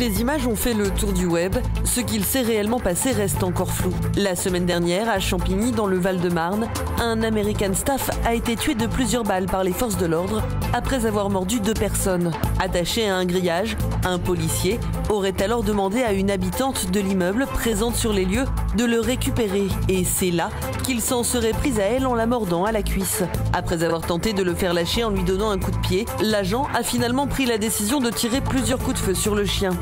les images ont fait le tour du web, ce qu'il s'est réellement passé reste encore flou. La semaine dernière, à Champigny, dans le Val-de-Marne, un American staff a été tué de plusieurs balles par les forces de l'ordre après avoir mordu deux personnes. Attaché à un grillage, un policier aurait alors demandé à une habitante de l'immeuble présente sur les lieux de le récupérer et c'est là qu'il s'en serait pris à elle en la mordant à la cuisse. Après avoir tenté de le faire lâcher en lui donnant un coup de pied, l'agent a finalement pris la décision de tirer plusieurs coups de feu sur le chien.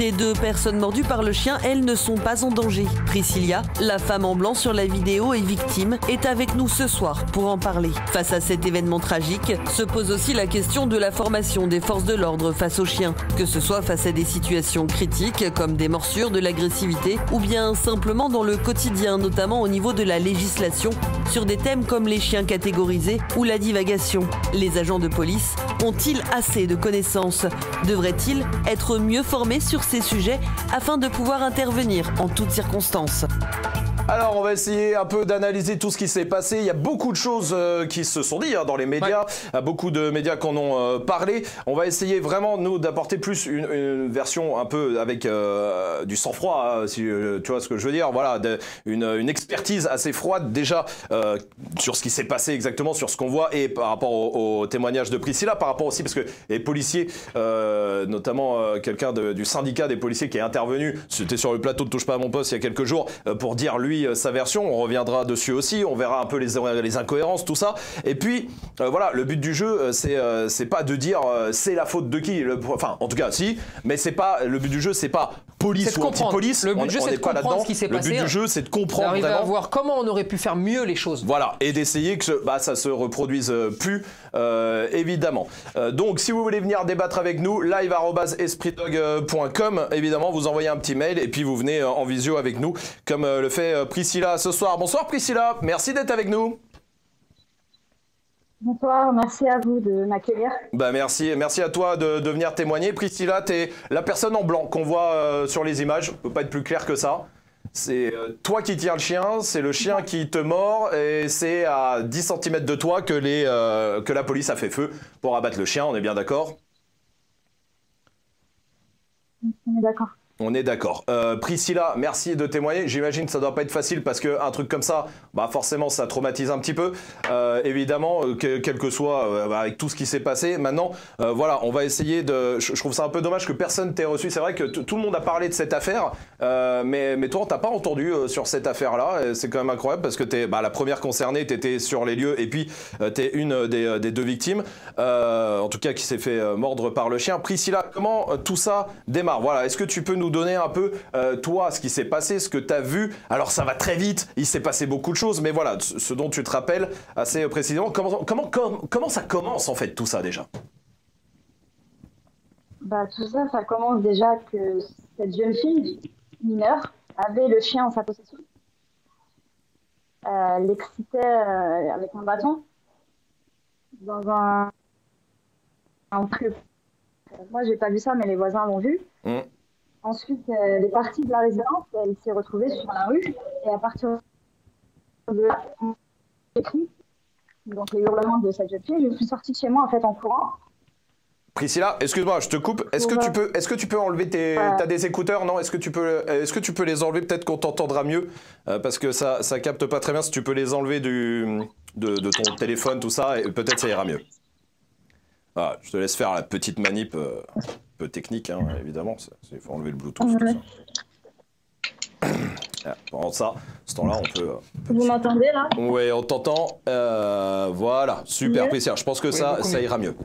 des deux personnes mordues par le chien, elles ne sont pas en danger. Priscilla, la femme en blanc sur la vidéo et victime, est avec nous ce soir pour en parler. Face à cet événement tragique, se pose aussi la question de la formation des forces de l'ordre face aux chiens, que ce soit face à des situations critiques comme des morsures, de l'agressivité, ou bien simplement dans le quotidien, notamment au niveau de la législation, sur des thèmes comme les chiens catégorisés ou la divagation. Les agents de police ont-ils assez de connaissances? Devraient-ils être mieux formés sur ces sujets afin de pouvoir intervenir en toutes circonstances alors, on va essayer un peu d'analyser tout ce qui s'est passé. Il y a beaucoup de choses euh, qui se sont dites hein, dans les médias, beaucoup de médias qui en ont euh, parlé. On va essayer vraiment, nous, d'apporter plus une, version un peu avec euh, du sang-froid, hein, si tu vois ce que je veux dire. Voilà, une, expertise assez froide déjà sur ce qui s'est passé exactement, sur ce qu'on voit et par rapport au, témoignage de Priscilla, par rapport aussi parce que les policiers, notamment quelqu'un du syndicat des policiers qui est intervenu, c'était sur le plateau de Touche pas à mon poste il y a quelques jours, pour dire lui euh, sa version. On reviendra dessus aussi. On verra un peu les, les incohérences, tout ça. Et puis, euh, voilà, le but du jeu, euh, c'est pas de dire c'est la faute de qui? enfin, en tout cas, si. Mais c'est pas le but du jeu, c'est pas police ou anti-police. Le but du jeu, c'est de comprendre ce qui s'est passé. Le but du jeu, c'est de comprendre Arriver à voir comment on aurait pu faire mieux les choses. Voilà, et d'essayer que bah, ça se reproduise plus, évidemment. donc, si vous voulez venir débattre avec nous, live@espritdog.com. Évidemment, vous envoyez un petit mail et puis vous venez en visio avec nous, comme le fait Priscilla ce soir. Bonsoir Priscilla, merci d'être avec nous. Bonsoir, merci à vous de m'accueillir. Bah merci, merci à toi de, venir témoigner. Priscilla, tu es la personne en blanc qu'on voit euh, sur les images, peut pas être plus clair que ça. C'est euh, toi qui tiens le chien, c'est le chien qui te mord et c'est à 10 cm de toi que, les, euh, que la police a fait feu pour abattre le chien, on est bien d'accord? On est d'accord. On est d'accord. Euh, Priscilla, merci de témoigner. J'imagine que ça doit pas être facile parce qu'un truc comme ça, bah forcément, ça traumatise un petit peu. Euh, évidemment, euh, quel que soit bah, avec tout ce qui s'est passé. Maintenant, voilà, on va essayer de. Je, trouve ça un peu dommage que personne t'ait reçu. C'est vrai que tout le monde a parlé de cette affaire, mais mais toi, t'as pas entendu sur cette affaire-là. C'est quand même incroyable parce que t'es bah, la première concernée, t'étais sur les lieux et puis t'es une des, des, deux victimes, en tout cas qui s'est fait mordre par le chien. Priscilla, comment tout ça démarre? Voilà, est-ce que tu peux nous donner un peu, euh, toi, ce qui s'est passé, ce que tu as vu. Alors, ça va très vite, il s'est passé beaucoup de choses, mais voilà, ce dont tu te rappelles assez précisément. Comment, comment, comment, ça commence, en fait, tout ça, déjà? Bah, Tout ça, ça commence déjà que cette jeune fille mineure avait le chien en sa possession. Euh, l'excitait euh, avec un bâton dans un, un club. Moi, j'ai pas vu ça, mais les voisins l'ont vu. Mmh. Ensuite, elle est partie de la résidence, elle s'est retrouvée sur la rue, et à partir de là, donc les hurlements de cette jeune fille, je suis sortie de chez moi en fait en courant. Priscilla, excuse-moi, je te coupe. Est-ce que tu peux, est-ce que tu peux enlever tes, t'as des écouteurs, non Est-ce que tu peux, est-ce que tu peux les enlever? Peut-être qu'on t'entendra mieux, euh, parce que ça, ça capte pas très bien. Si tu peux les enlever du, de, ton téléphone, tout ça, et peut-être ça ira mieux. Ah, je te laisse faire la petite manip. Euh, peu technique, hein, évidemment. Il faut enlever le Bluetooth. Tout ça. Ah, pendant ça, ce temps-là, on peut. Vous m'entendez là? Oui, on t'entend. Euh, voilà, super, plaisir. Je pense que ça, ça ira mieux.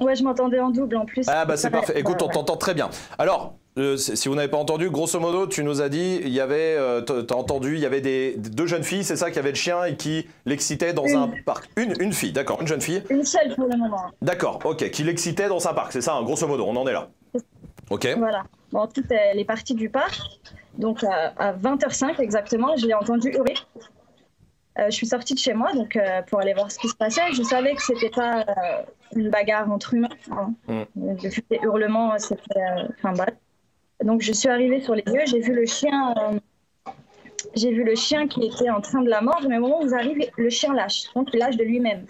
Ouais, je m'entendais en double en plus. Ah bah c'est parfait. Écoute, on t'entend très bien. Alors, euh, si vous n'avez pas entendu, grosso modo, tu nous as dit, il y avait, euh, t'as entendu, il y avait des, deux jeunes filles, c'est ça, qui avaient le chien et qui l'excitaient dans un parc. Une, une fille, d'accord, une jeune fille. Une seule pour le moment. D'accord, ok, qui l'excitait dans un parc, c'est ça, hein, grosso modo, on en est là. Ok. Voilà. Bon, ensuite, elle est partie du parc, donc à, 20h05 exactement, je l'ai entendue hurler. Euh, je suis sortie de chez moi donc pour aller voir ce qui se passait. Je savais que c'était pas une bagarre entre humains. Hein. Mm. Les hurlements, c'était. Enfin bref. Donc je suis arrivée sur les lieux, j'ai vu le chien euh, j'ai vu le chien qui était en train de la mordre, mais au moment où vous arrivez, le chien lâche, donc il lâche de lui-même.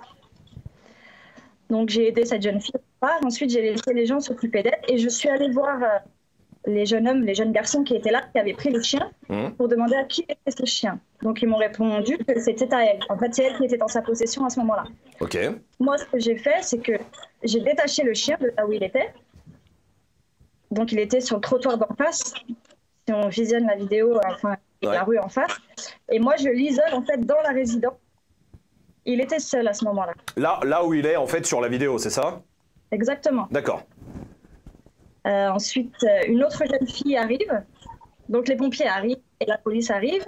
Donc j'ai aidé cette jeune fille. Ensuite, j'ai laissé les gens s'occuper d'elle et je suis allée voir euh, les jeunes hommes, les jeunes garçons qui étaient là, qui avaient pris le chien, mmh. pour demander à qui était ce chien. Donc ils m'ont répondu que c'était à elle. En fait, c'est elle qui était en sa possession à ce moment-là. Ok. Moi, ce que j'ai fait, c'est que j'ai détaché le chien de là où il était. Donc il était sur le trottoir d'en face. Si on visionne la vidéo, enfin, la rue en face. Et moi, je l'isole en fait dans la résidence. Il était seul à ce moment-là. Là, là où il est en fait sur la vidéo, c'est ça? Exactement. D'accord. Euh, ensuite, euh, une autre jeune fille arrive. Donc les pompiers arrivent et la police arrive.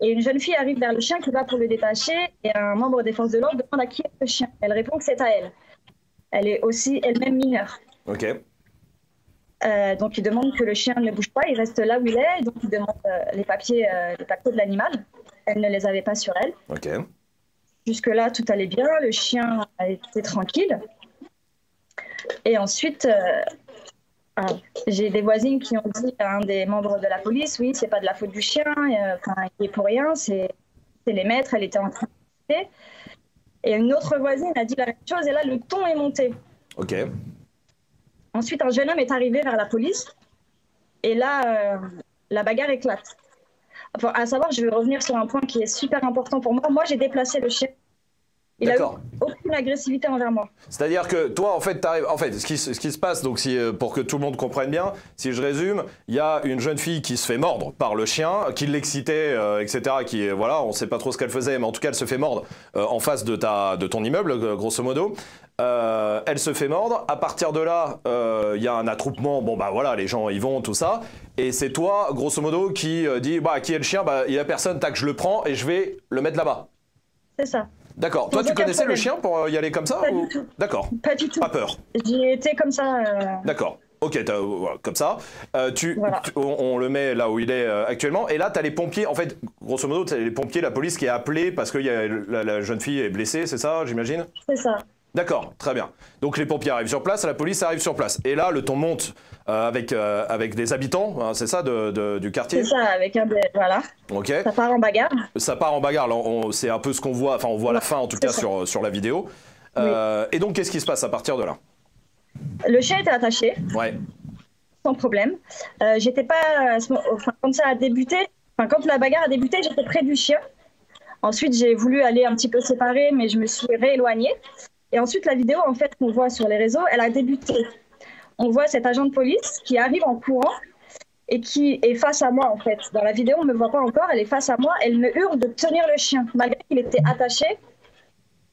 Et une jeune fille arrive vers le chien qui va pour le détacher. Et un membre des forces de l'ordre demande à qui est le chien. Elle répond que c'est à elle. Elle est aussi elle-même mineure. Ok. Euh, donc il demande que le chien ne bouge pas, il reste là où il est. Donc il demande les papiers, les papiers de l'animal. Elle ne les avait pas sur elle. Jusque-là, tout allait bien. Le chien a été tranquille. Et ensuite, ah, j'ai des voisines qui ont dit à un des membres de la police, oui, c'est pas de la faute du chien, euh, il est pour rien, c'est les maîtres, elle était en train de Et une autre voisine a dit la même chose, et là, le ton est monté. Ok. Ensuite, un jeune homme est arrivé vers la police, et là, euh, la bagarre éclate. Enfin, à savoir, je vais revenir sur un point qui est super important pour moi. Moi, j'ai déplacé le chien il a aucune agressivité envers moi. C'est-à-dire que toi, en fait. En fait, ce qui, ce qui, se passe, donc, si, euh, pour que tout le monde comprenne bien, si je résume, il y a une jeune fille qui se fait mordre par le chien, qui l'excitait, euh, etc. Qui, voilà, on ne sait pas trop ce qu'elle faisait, mais en tout cas, elle se fait mordre euh, en face de, ta, de ton immeuble, grosso modo. Elle se fait mordre. À partir de là, il y a un attroupement. Bon, bah voilà, les gens y vont, tout ça. Et c'est toi, grosso modo, qui dit bah, qui est le chien Bah, il n'y a personne, tac, je le prends et je vais le mettre là-bas. C'est ça. D'accord. Toi, tu connaissais le chien pour y aller comme ça Pas du tout. D'accord. Pas du tout. Pas peur. J'y étais comme ça. Euh. D'accord. Ok, euh, comme ça. Euh, tu, on, le met là où il est actuellement. Et là, tu as les pompiers. En fait, grosso modo, tu as les pompiers, la police qui est appelée parce que y a, la, jeune fille est blessée, c'est ça, j'imagine? C'est ça. D'accord, très bien. Donc les pompiers arrivent sur place, la police arrive sur place. Et là, le ton monte euh, avec, euh, avec des habitants, hein, c'est ça, de, du quartier C'est ça, avec un des... Voilà. Ok. Ça part en bagarre. Ça part en bagarre, c'est un peu ce qu'on voit, enfin on voit la fin en tout cas sur, sur la vidéo. Euh, et donc qu'est-ce qui se passe à partir de là? Le chien était attaché. Ouais. Sans problème. j'étais pas... Enfin, quand ça a débuté, enfin quand la bagarre a débuté, j'étais près du chien. Ensuite, j'ai voulu aller un petit peu séparer, mais je me suis rééloignée. Et ensuite, la vidéo, en fait, qu'on voit sur les réseaux, elle a débuté. On voit cet agent de police qui arrive en courant et qui est face à moi, en fait. Dans la vidéo, on ne me voit pas encore, elle est face à moi, elle me hurle de tenir le chien, malgré qu'il était attaché.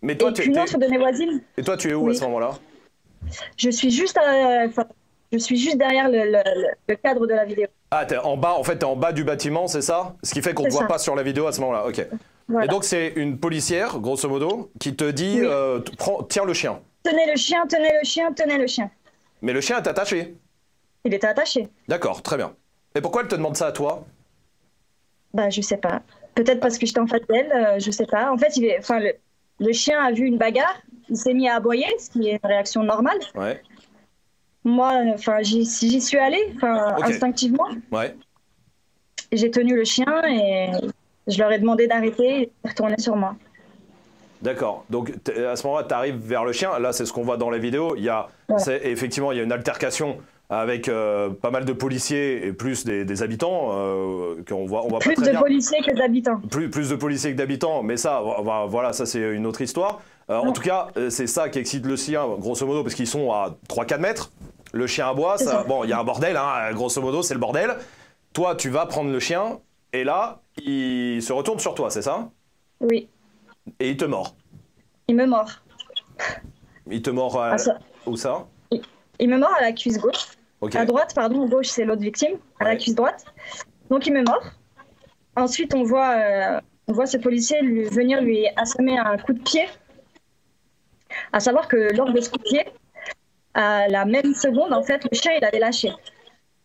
Mais toi, tu es... de mes voisines. Et toi, tu es où à ce moment-là? Je suis juste je suis juste derrière le, cadre de la vidéo. Ah, es en bas, en fait, tu es en bas du bâtiment, c'est ça? Ce qui fait qu'on ne voit pas sur la vidéo à ce moment-là. Ok. Et donc, c'est une policière, grosso modo, qui te dit euh, tiens le chien. Tenez le chien, tenez le chien, tenez le chien. Mais le chien est attaché. Il était attaché. D'accord, très bien. Et pourquoi elle te demande ça à toi? Bah, je sais pas. Peut-être parce que j'étais en face d'elle, euh, je sais pas. En fait, il est... enfin, le... chien a vu une bagarre, il s'est mis à aboyer, ce qui est une réaction normale. Ouais. Moi, enfin, j'y suis allée, enfin, instinctivement. Ouais. J'ai tenu le chien et je leur ai demandé d'arrêter et de retourner sur moi. D'accord. Donc à ce moment-là, tu arrives vers le chien. Là, c'est ce qu'on voit dans les vidéos. Il y a, effectivement, il y a une altercation avec euh, pas mal de policiers et plus des, habitants euh, qu'on voit, on voit plus de policiers que d'habitants. Plus, plus de policiers que d'habitants, mais ça, voilà, ça c'est une autre histoire. Euh, en tout cas, c'est ça qui excite le chien, grosso modo, parce qu'ils sont à 3-4 mètres. Le chien aboie, ça, bon, il y a un bordel, hein, grosso modo, c'est le bordel. Toi, tu vas prendre le chien, et là, il se retourne sur toi, c'est ça? Oui. Et il te mord Il me mord. Il te mord à... Ah, où ça? Il... me mord à la cuisse gauche. À droite, pardon, gauche c'est l'autre victime, à la cuisse droite. Donc il me mord. Ensuite, on voit, euh, on voit ce policier lui, venir lui assommer un coup de pied. À savoir que lors de ce coup de pied, à la même seconde, en fait, le chien il avait lâché.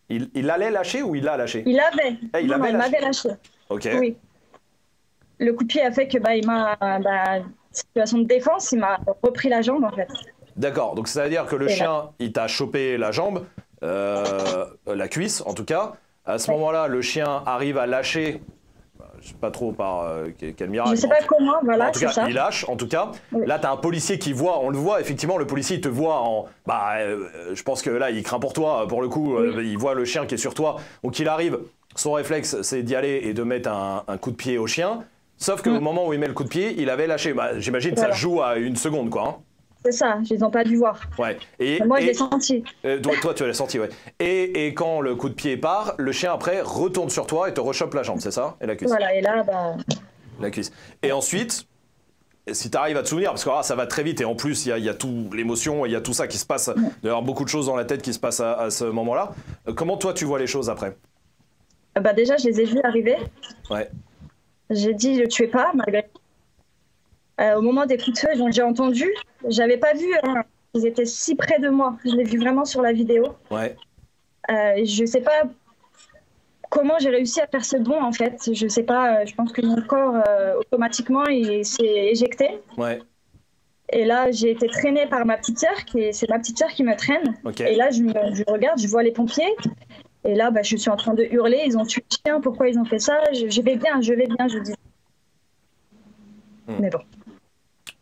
Il, il allait lâcher ou il a lâché? Il avait. Eh, il, avait m'avait lâché. Ok. Oui. Le coup de pied a fait que bah, il m'a, bah, situation de défense, il m'a repris la jambe en fait. D'accord. Donc c'est à dire que le chien, il t'a chopé la jambe, euh, la cuisse en tout cas. À ce moment-là, le chien arrive à lâcher. Je sais pas trop par quel miracle. Je sais pas comment, voilà. En tout cas, il lâche. En tout cas, là, tu as un policier qui voit, on le voit, effectivement, le policier, il te voit en. Bah, je pense que là, il craint pour toi, pour le coup. il voit le chien qui est sur toi. Donc, il arrive. Son réflexe, c'est d'y aller et de mettre un, coup de pied au chien. Sauf qu'au mm. moment où il met le coup de pied, il avait lâché. Bah, J'imagine que ça joue à une seconde, quoi. Hein. C'est ça, ils n'ont pas dû voir. Ouais. Et, moi, je l'ai senti. Euh, toi, tu l'as senti, ouais. Et, et, quand le coup de pied part, le chien après retourne sur toi et te rechoppe la jambe, c'est ça? Et la cuisse. Voilà, et là, bah. La cuisse. Et ensuite, si tu arrives à te souvenir, parce que ah, ça va très vite, et en plus, il y, a, tout l'émotion, il y a tout ça qui se passe, il y a beaucoup de choses dans la tête qui se passent à, ce moment-là. Euh, comment toi, tu vois les choses après? Bah Déjà, je les ai vus arriver. Ouais. J'ai dit, je ne tuais pas, malgré euh, au moment des coups de feu, j'ai entendu. J'avais pas vu. Hein. Ils étaient si près de moi. Je l'ai vu vraiment sur la vidéo. Ouais. Euh, je sais pas comment j'ai réussi à faire ce bond en fait. Je sais pas. Euh, je pense que mon corps euh, automatiquement il s'est éjecté. Ouais. Et là, j'ai été traînée par ma petite sœur, qui c'est ma petite sœur qui me traîne. Et là, je, je, regarde, je vois les pompiers. Et là, bah, je suis en train de hurler. Ils ont tué le chien. Pourquoi ils ont fait ça? Je, je, vais bien, je vais bien. Je dis. Hmm. Mais bon.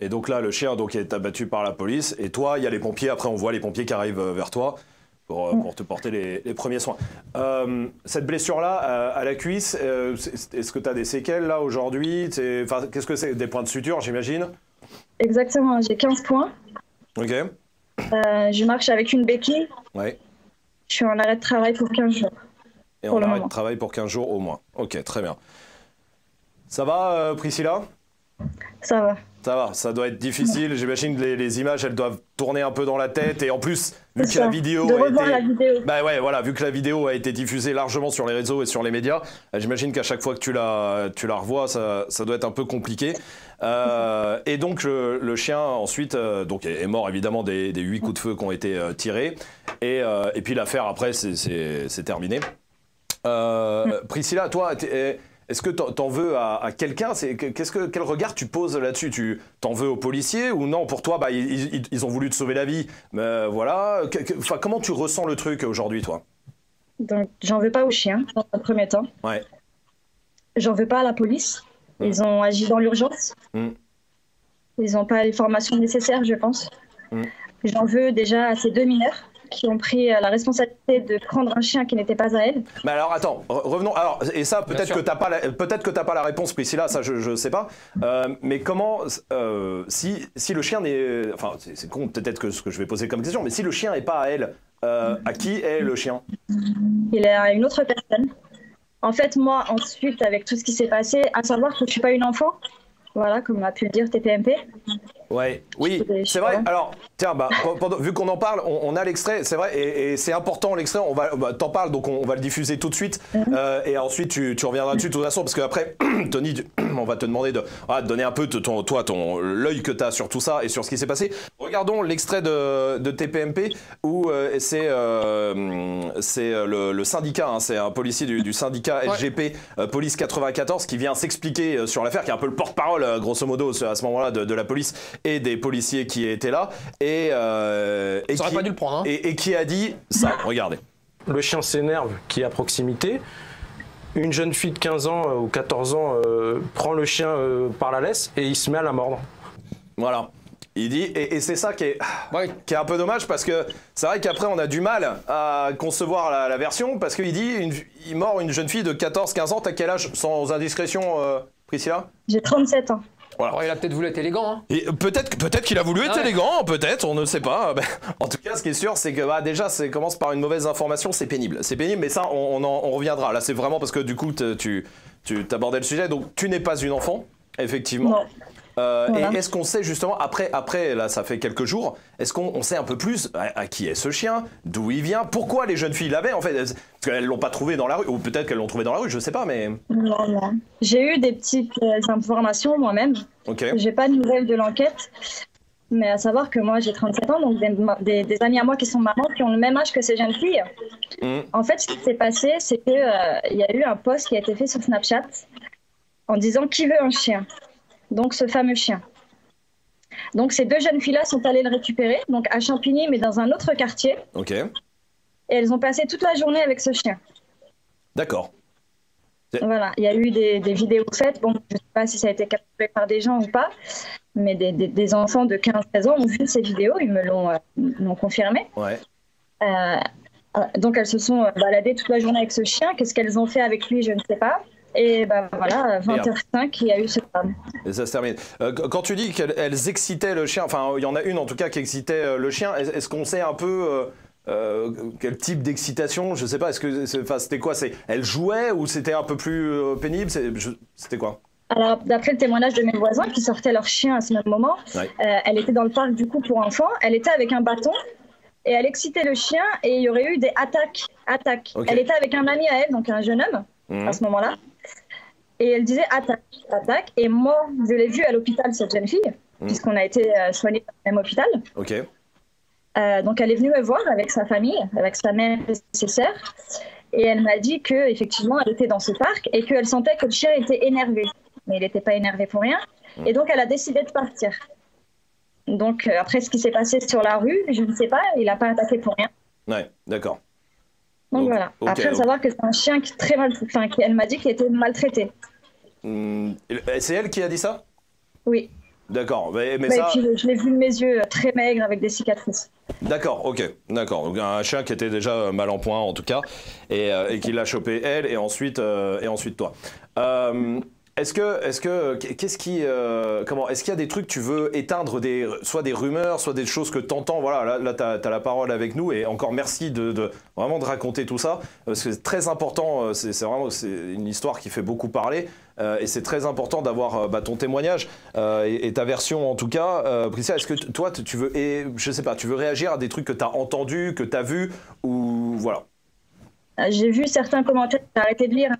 Et donc là, le chien donc, est abattu par la police. Et toi, il y a les pompiers. Après, on voit les pompiers qui arrivent euh, vers toi pour, euh, pour te porter les, premiers soins. Euh, cette blessure-là, à la cuisse, est-ce que tu as des séquelles là aujourd'hui? Qu'est-ce que c'est? Des points de suture, j'imagine? Exactement, j'ai 15 points. Ok. je marche avec une béquille. Ouais. Je suis en arrêt de travail pour 15 jours. Et en arrêt de travail pour 15 jours au moins. Ok, très bien. Ça va, Priscilla? Ça va. Ça va, ça doit être difficile. J'imagine que les, images, elles doivent tourner un peu dans la tête. Et en plus, vu que la vidéo, a été... la vidéo. Bah ouais, voilà, vu que la vidéo a été diffusée largement sur les réseaux et sur les médias, euh, j'imagine qu'à chaque fois que tu la, tu la revois, ça, ça doit être un peu compliqué. Euh, et donc le, chien ensuite euh, donc est mort évidemment des, huit coups de feu qui ont été tirés. Et, et puis l'affaire après, c'est terminé. Priscilla, toi, est-ce que t'en veux à, quelqu'un? Qu'est-ce que quel regard tu poses là-dessus? Tu t'en veux aux policiers ou non? Pour toi, bah, ils, ont voulu te sauver la vie, mais voilà. comment tu ressens le truc aujourd'hui, toi? Donc, j'en veux pas aux chiens dans un premier temps. Ouais. J'en veux pas à la police. Mmh. Ils ont agi dans l'urgence. Mmh. Ils n'ont pas les formations nécessaires, je pense. Mmh. J'en veux déjà à ces deux mineurs qui ont pris euh, la responsabilité de prendre un chien qui n'était pas à elle. Mais alors attends, revenons. Alors et ça peut-être que t'as pas peut-être que t'as pas la réponse Priscilla, ça je je sais pas. Euh, mais comment euh, si si le chien n'est enfin c'est con peut-être que ce que je vais poser comme question, mais si le chien n'est pas à elle, à qui est le chien? Il est à une autre personne. En fait, moi, ensuite, avec tout ce qui s'est passé, à savoir que je suis pas une enfant, voilà, comme on a pu le dire, TPMP. Ouais, oui, c'est vrai. Alors, tiens, bah, vu qu'on en parle, on, a l'extrait, c'est vrai, et, c'est important l'extrait. On va, bah, t'en parles, donc on, va le diffuser tout de suite, mhm. euh, et ensuite tu, tu, reviendras dessus de toute façon, parce qu'après, Tony, on va te demander de, ah, donner un peu ton, toi, ton l'œil que tu as sur tout ça et sur ce qui s'est passé. Regardons l'extrait de, de, TPMP où euh, c'est euh, c'est le, syndicat, hein, c'est un policier du, syndicat SGP Police 94 qui vient s'expliquer sur l'affaire, qui est un peu le porte-parole, grosso modo, à ce moment-là, de, de la police et des policiers qui étaient là et, euh, et, qui, le prendre, hein. et, qui a dit ça. Regardez. Le chien s'énerve qui est à proximité. Une jeune fille de 15 ans euh, ou 14 ans euh, prend le chien par la laisse et il se met à la mordre. Voilà. Il dit, et, c'est ça qui est, qui est un peu dommage parce que c'est vrai qu'après on a du mal à concevoir la, version parce qu'il dit, il mord une jeune fille de 14-15 ans, t'as quel âge? Sans indiscrétion, Priscilla? J'ai 37 ans. Alors, il a peut-être voulu être élégant. Hein. Peut-être peut qu'il a voulu être élégant, peut-être, on ne sait pas. en tout cas, ce qui est sûr, c'est que bah, déjà, ça commence par une mauvaise information, c'est pénible. C'est pénible, mais ça, on, en, reviendra. Là, c'est vraiment parce que du coup, tu, tu abordais le sujet. Donc, tu n'es pas une enfant, effectivement. Non. Euh, et est-ce qu'on sait justement, après, après, là ça fait quelques jours, est-ce qu'on sait un peu plus à, qui est ce chien, d'où il vient, pourquoi les jeunes filles l'avaient en fait? Parce qu'elles l'ont pas trouvé dans la rue, ou peut-être qu'elles l'ont trouvé dans la rue, je sais pas, mais. Non, non. J'ai eu des petites euh, informations moi-même. Ok. J'ai pas de nouvelles de l'enquête. Mais à savoir que moi j'ai 37 ans, donc des, des, amis à moi qui sont mamans qui ont le même âge que ces jeunes filles. Mmh. En fait, ce qui s'est passé, c'est qu'il euh, y a eu un post qui a été fait sur Snapchat en disant qui veut un chien donc ce fameux chien. Donc ces deux jeunes filles-là sont allées le récupérer, donc à Champigny, mais dans un autre quartier. Ok. Et elles ont passé toute la journée avec ce chien. D'accord. Voilà, il y a eu des, vidéos faites. Bon, je ne sais pas si ça a été capturé par des gens ou pas, mais des, enfants de 15-16 ans ont vu ces vidéos, ils me l'ont euh, confirmé. Ouais. Euh, donc elles se sont baladées toute la journée avec ce chien. Qu'est-ce qu'elles ont fait avec lui, je ne sais pas. Et ben voilà, 20h05, il y a eu ce drame. Et ça se termine. Euh, quand tu dis qu'elles excitaient le chien, enfin il y en a une en tout cas qui excitait le chien, est-ce qu'on sait un peu euh, quel type d'excitation? Je sais pas. Est-ce que c'était quoi? C'est elle jouait ou c'était un peu plus euh, pénible? C'était quoi? Alors, d'après le témoignage de mes voisins qui sortaient leur chien à ce même moment, euh, elle était dans le parc du coup pour enfants. Elle était avec un bâton et elle excitait le chien et il y aurait eu des attaques. attaques. Elle était avec un ami à elle, donc un jeune homme mhm. à ce moment-là. Et elle disait attaque, attaque. Et moi, je l'ai vue à l'hôpital, cette jeune fille, mhm. puisqu'on a été soignés dans le même hôpital. Ok. Euh, donc elle est venue me voir avec sa famille, avec sa mère et ses sœurs, et elle m'a dit que effectivement elle était dans ce parc et qu'elle sentait que le chien était énervé, mais il n'était pas énervé pour rien, mmh. et donc elle a décidé de partir. Donc euh, après ce qui s'est passé sur la rue, je ne sais pas, il n'a pas attaqué pour rien. Ouais, d'accord. Donc, voilà. Après, savoir que c'est un chien qui très mal, enfin, qui, elle m'a dit qu'il était maltraité. Mmh. C'est elle qui a dit ça? Oui. D'accord, mais, mais ça... je l'ai vu de mes yeux, très maigre, avec des cicatrices. D'accord, ok, d'accord. Donc un chien qui était déjà mal en point en tout cas, et, euh, et qui l'a chopé elle, et ensuite, euh, et ensuite toi. Euh, est-ce que, est-ce que, qu'est-ce qui, comment, est-ce qu'il y a des trucs que tu veux éteindre, des, soit des rumeurs, soit des choses que tu entends Voilà, là, là tu as, la parole avec nous, et encore merci de, de, vraiment de raconter tout ça, parce que c'est très important, c'est, vraiment c'est une histoire qui fait beaucoup parler. Euh, et c'est très important d'avoir euh, bah, ton témoignage euh, et, ta version en tout cas. Priscilla, est-ce que toi, tu veux, et, je sais pas, tu veux réagir à des trucs que tu as entendus, que tu as vus ou voilà J'ai vu certains commentaires, j'ai arrêté de lire,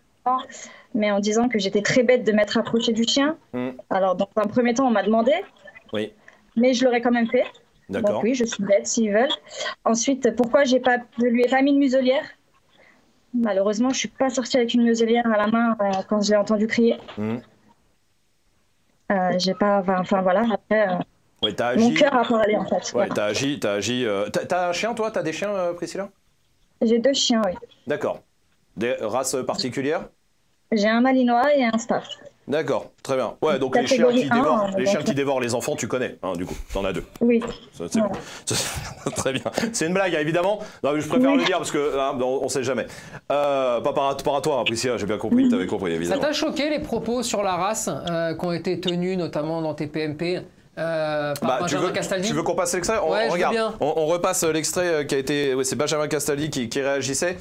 mais en disant que j'étais très bête de m'être approchée du chien. Hmm. Alors, dans un premier temps, on m'a demandé. Oui. Mais je l'aurais quand même fait. D'accord. Donc oui, je suis bête s'ils veulent. Ensuite, pourquoi j'ai pas, je lui ai pas mis de muselière? Malheureusement, je suis pas sortie avec une muselière à la main euh, quand j'ai entendu crier. Mmh. Euh, j'ai pas, enfin voilà. Après, euh, mon cœur a parlé en fait. Ouais, t'as agi, t'as agi. t'as un chien, toi? T'as des chiens, Priscilla? J'ai deux chiens, oui. D'accord. Des races particulières? J'ai un malinois et un staff. D'accord, très bien. Ouais, donc les chiens, qui, dévorent, les chiens qui dévorent les enfants, tu connais, hein, du coup, t'en as deux. Oui. très bien. C'est une blague, évidemment. Non, mais je préfère le dire parce que hein, on, sait jamais. Euh, pas par, par, à toi, hein, Priscilla, j'ai bien compris, t'avais compris, évidemment. Ça t'a choqué les propos sur la race euh, qui ont été tenus, notamment dans tes PMP euh, par bah, Benjamin tu veux, Castaldi. Tu veux qu'on passe l'extrait? On, regarde, on, repasse l'extrait qui a été. c'est Benjamin Castaldi qui, réagissait.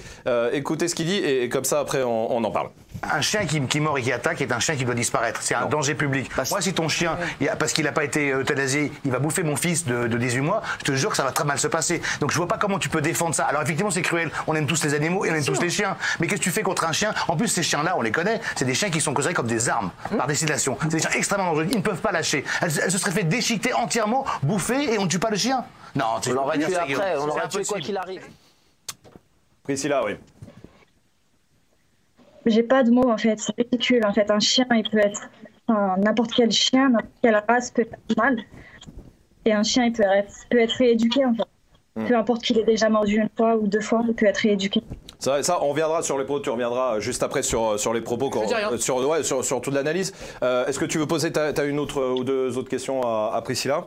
écoutez ce qu'il dit et, comme ça après on en parle. Un chien qui, qui, mord et qui attaque est un chien qui doit disparaître. C'est un danger public. Moi, si ton chien, parce qu'il n'a pas été euthanasié, il va bouffer mon fils de, 18 mois, je te jure que ça va très mal se passer. Donc je vois pas comment tu peux défendre ça. Alors effectivement, c'est cruel. On aime tous les animaux et on aime tous les chiens. Mais qu'est-ce que tu fais contre un chien? En plus, ces chiens-là, on les connaît. C'est des chiens qui sont considérés comme des armes hmm. par destination. C'est des chiens extrêmement dangereux. Ils ne peuvent pas lâcher. Elles, se seraient fait déchiqueter entièrement, bouffer et on ne tue pas le chien. Non, on l'aurait tué après. On l'aurait tué quoi qu'il arrive. Priscilla, oui j'ai pas de mots en fait, c'est ridicule en fait. Un chien, il peut être n'importe quel chien, n'importe quelle race peut être mal. Et un chien, il peut être, peut être rééduqué en fait. Hmm. Peu importe qu'il ait déjà mordu une fois ou deux fois, il peut être rééduqué. Ça, ça, on reviendra sur les propos, tu reviendras juste après sur, sur les propos, quand, sur, ouais, sur, sur, toute l'analyse. Euh, est-ce que tu veux poser, tu as, une autre ou deux autres questions à, à Priscilla?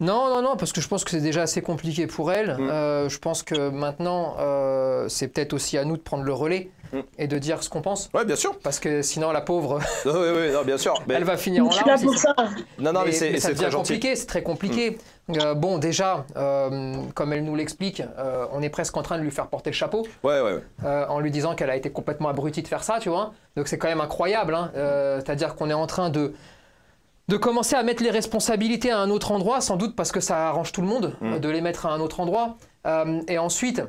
Non, non, non, parce que je pense que c'est déjà assez compliqué pour elle. Euh, je pense que maintenant, euh, c'est peut-être aussi à nous de prendre le relais. Mm. et de dire ce qu'on pense. Ouais, bien sûr. Parce que sinon, la pauvre. oui, oui, non, bien sûr. Elle va finir en larmes. pour ça. Non, non, mais, c'est devient compliqué, c'est très compliqué. Mm. Euh, bon, déjà, euh, comme elle nous l'explique, euh, on est presque en train de lui faire porter le chapeau. Ouais, ouais. en lui disant qu'elle a été complètement abrutie de faire ça, tu vois. Donc c'est quand même incroyable. Hein. C'est-à-dire qu'on est en train de de commencer à mettre les responsabilités à un autre endroit, sans doute parce que ça arrange tout le monde mm. de les mettre à un autre endroit. et ensuite,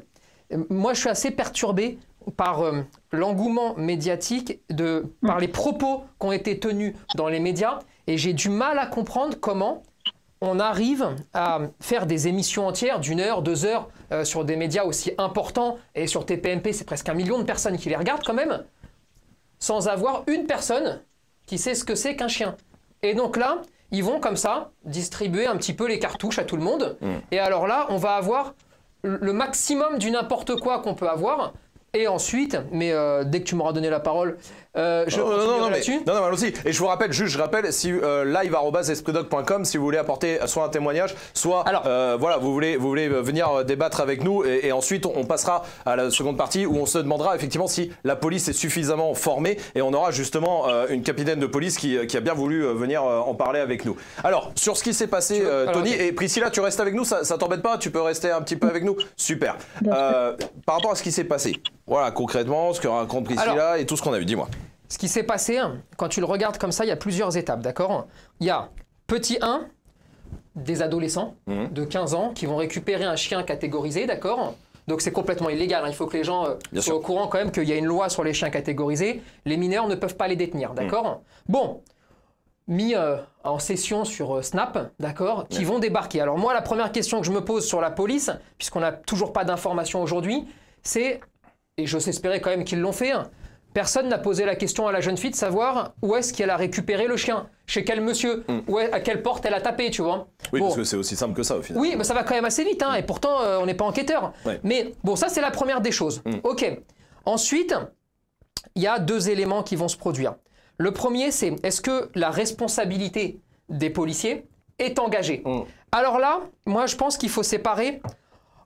moi je suis assez perturbé par euh, l'engouement médiatique, de, par les propos qui ont été tenus dans les médias, et j'ai du mal à comprendre comment on arrive à faire des émissions entières d'une heure, deux heures euh, sur des médias aussi importants, et sur TPMP, c'est presque un million de personnes qui les regardent quand même, sans avoir une personne qui sait ce que c'est qu'un chien. Et donc là, ils vont comme ça distribuer un petit peu les cartouches à tout le monde, mm. et alors là, on va avoir le maximum du n'importe quoi qu'on peut avoir, et ensuite, mais euh, dès que tu m'auras donné la parole, Euh, je non, non, non, mais, non, non, mais aussi. Et je vous rappelle, juste, je rappelle, si euh, live@espritdoc.com, si vous voulez apporter soit un témoignage, soit Alors. euh, voilà, vous voulez, vous voulez venir euh, débattre avec nous, et, et ensuite on passera à la seconde partie où on se demandera effectivement si la police est suffisamment formée, et on aura justement euh, une capitaine de police qui, qui a bien voulu venir euh, en parler avec nous. Alors, sur ce qui s'est passé, veux- euh, alors, Tony et Priscilla, tu restes avec nous, ça, ça t'embête pas Tu peux rester un petit peu avec nous? Super. Euh, par rapport à ce qui s'est passé, voilà concrètement ce que raconte Priscilla et tout ce qu'on a vu. Dis-moi. Ce qui s'est passé, hein, quand tu le regardes comme ça, il y a plusieurs étapes, d'accord? Il y a petit 1, des adolescents Mhm. de 15 ans qui vont récupérer un chien catégorisé, d'accord? Donc c'est complètement illégal, hein. il faut que les gens euh, soient sûr. au courant quand même qu'il y a une loi sur les chiens catégorisés. Les mineurs ne peuvent pas les détenir, d'accord? Bon, mis euh, en session sur euh, Snap, d'accord, qui vont débarquer. Alors moi, la première question que je me pose sur la police, puisqu'on n'a toujours pas d'informations aujourd'hui, c'est, et j'ose espérer quand même qu'ils l'ont fait, hein, personne n'a posé la question à la jeune fille de savoir où est-ce qu'elle a récupéré le chien, chez quel monsieur, où est- à quelle porte elle a tapé, tu vois. Hmm. Oui, Bon. parce que c'est aussi simple que ça au final. Oui, mais ça va quand même assez vite, hein, et pourtant euh, on n'est pas enquêteur. Ouais. Mais bon, ça c'est la première des choses. Mm. Ok. Ensuite, il y a deux éléments qui vont se produire. Le premier, c'est est-ce que la responsabilité des policiers est engagée? Mm. Alors là, moi je pense qu'il faut séparer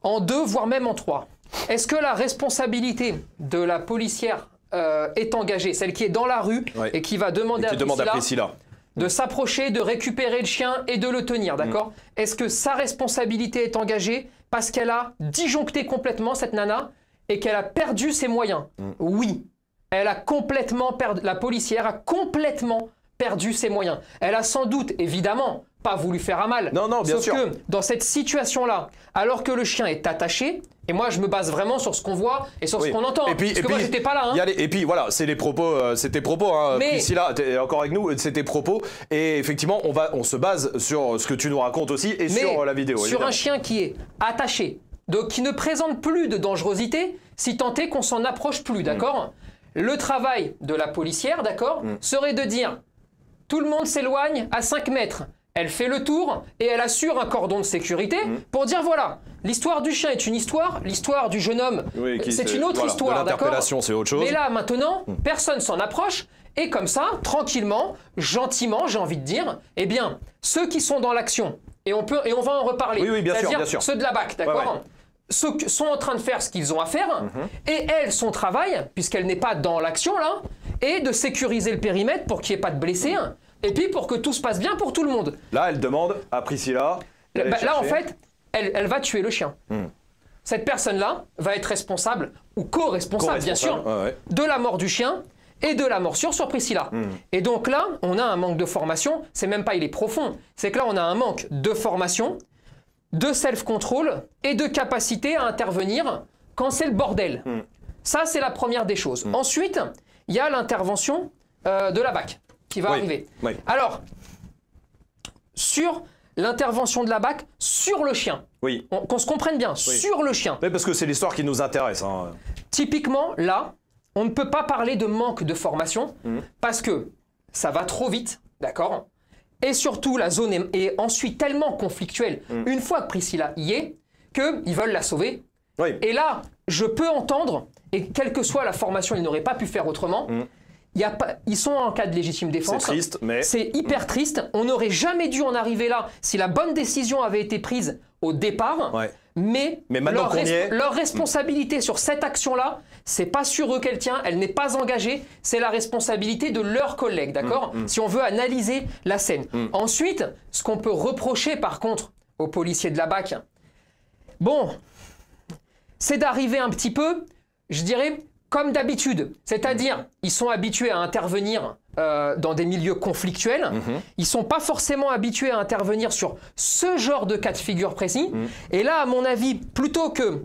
en deux, voire même en trois. Est-ce que la responsabilité de la policière euh, est engagée, celle qui est dans la rue Ouais. et qui va demander Et qui à demande à Priscilla de s'approcher, de récupérer le chien et de le tenir, d'accord? Est-ce que sa responsabilité est engagée parce qu'elle a disjoncté complètement cette nana et qu'elle a perdu ses moyens? Oui. Elle a complètement perdu, la policière a complètement perdu ses moyens. Elle a sans doute, évidemment, pas voulu faire à mal. Non, non, bien Sauf sûr. que dans cette situation-là, alors que le chien est attaché, et moi je me base vraiment sur ce qu'on voit et sur Oui. ce qu'on entend. Et puis, parce et que moi puis, j'étais pas là. hein. y a les- et puis voilà, c'est les propos, euh, c'est tes propos, hein, Mais- Priscilla, t'es encore avec nous, c'est tes propos. Et effectivement, on va, on se base sur ce que tu nous racontes aussi et Mais sur euh, la vidéo. Sur évidemment. un chien qui est attaché, donc qui ne présente plus de dangerosité, si tant est qu'on s'en approche plus, d'accord? Le travail de la policière, d'accord, Mm. serait de dire tout le monde s'éloigne à 5 mètres. Elle fait le tour et elle assure un cordon de sécurité Mm. pour dire voilà, l'histoire du chien est une histoire, l'histoire du jeune homme, Oui, c'est une autre voilà, histoire, d'accord c'est autre chose. mais là, maintenant, Hmm. personne s'en approche. Et comme ça, tranquillement, gentiment, j'ai envie de dire, eh bien, ceux qui sont dans l'action, et on, peut, et on va en reparler, Oui, oui, bien sûr, c'est-à-dire bien sûr. ceux de la BAC, d'accord Ouais, ouais. Ceux qui sont en train de faire ce qu'ils ont à faire, et elle, son travail, puisqu'elle n'est pas dans l'action là, est de sécuriser le périmètre pour qu'il n'y ait pas de blessés, et puis pour que tout se passe bien pour tout le monde. Là, elle demande à Priscilla. Bah, là, en fait, elle, elle va tuer le chien. Hmm. Cette personne-là va être responsable, ou co-responsable, bien sûr, Co-responsable, ouais, ouais. de la mort du chien et de la morsure sur Priscilla. Hmm. Et donc là, on a un manque de formation. C'est même pas il est profond. C'est que là, on a un manque de formation, de self-control et de capacité à intervenir quand c'est le bordel. Hmm. Ça, c'est la première des choses. Ensuite, il y a l'intervention euh, de la BAC qui va Oui, arriver. oui. Alors, sur l'intervention de la BAC sur le chien, Oui. On- qu'on se comprenne bien, sur le chien. Parce que c'est l'histoire qui nous intéresse. hein. Typiquement, là, on ne peut pas parler de manque de formation Mhm. parce que ça va trop vite, d'accord? Et surtout, la zone est, est ensuite tellement conflictuelle, Mhm. une fois que Priscilla y est, qu'ils veulent la sauver. Oui. Et là, je peux entendre, et quelle que soit la formation, ils n'auraient pas pu faire autrement. Il y a pas, ils sont en cas de légitime défense. C'est triste, mais- C'est hyper triste. On n'aurait jamais dû en arriver là si la bonne décision avait été prise au départ. Ouais. Mais, Mais leur, est- responsabilité sur cette action-là, c'est pas sur eux qu'elle tient, elle n'est pas engagée, c'est la responsabilité de leurs collègues, d'accord Mm, Si on veut analyser la scène. Ensuite, ce qu'on peut reprocher par contre aux policiers de la BAC, bon, c'est d'arriver un petit peu, je dirais, comme d'habitude. C'est-à-dire, ils sont habitués à intervenir euh, dans des milieux conflictuels. Ils sont pas forcément habitués à intervenir sur ce genre de cas de figure précis. Et là, à mon avis, plutôt que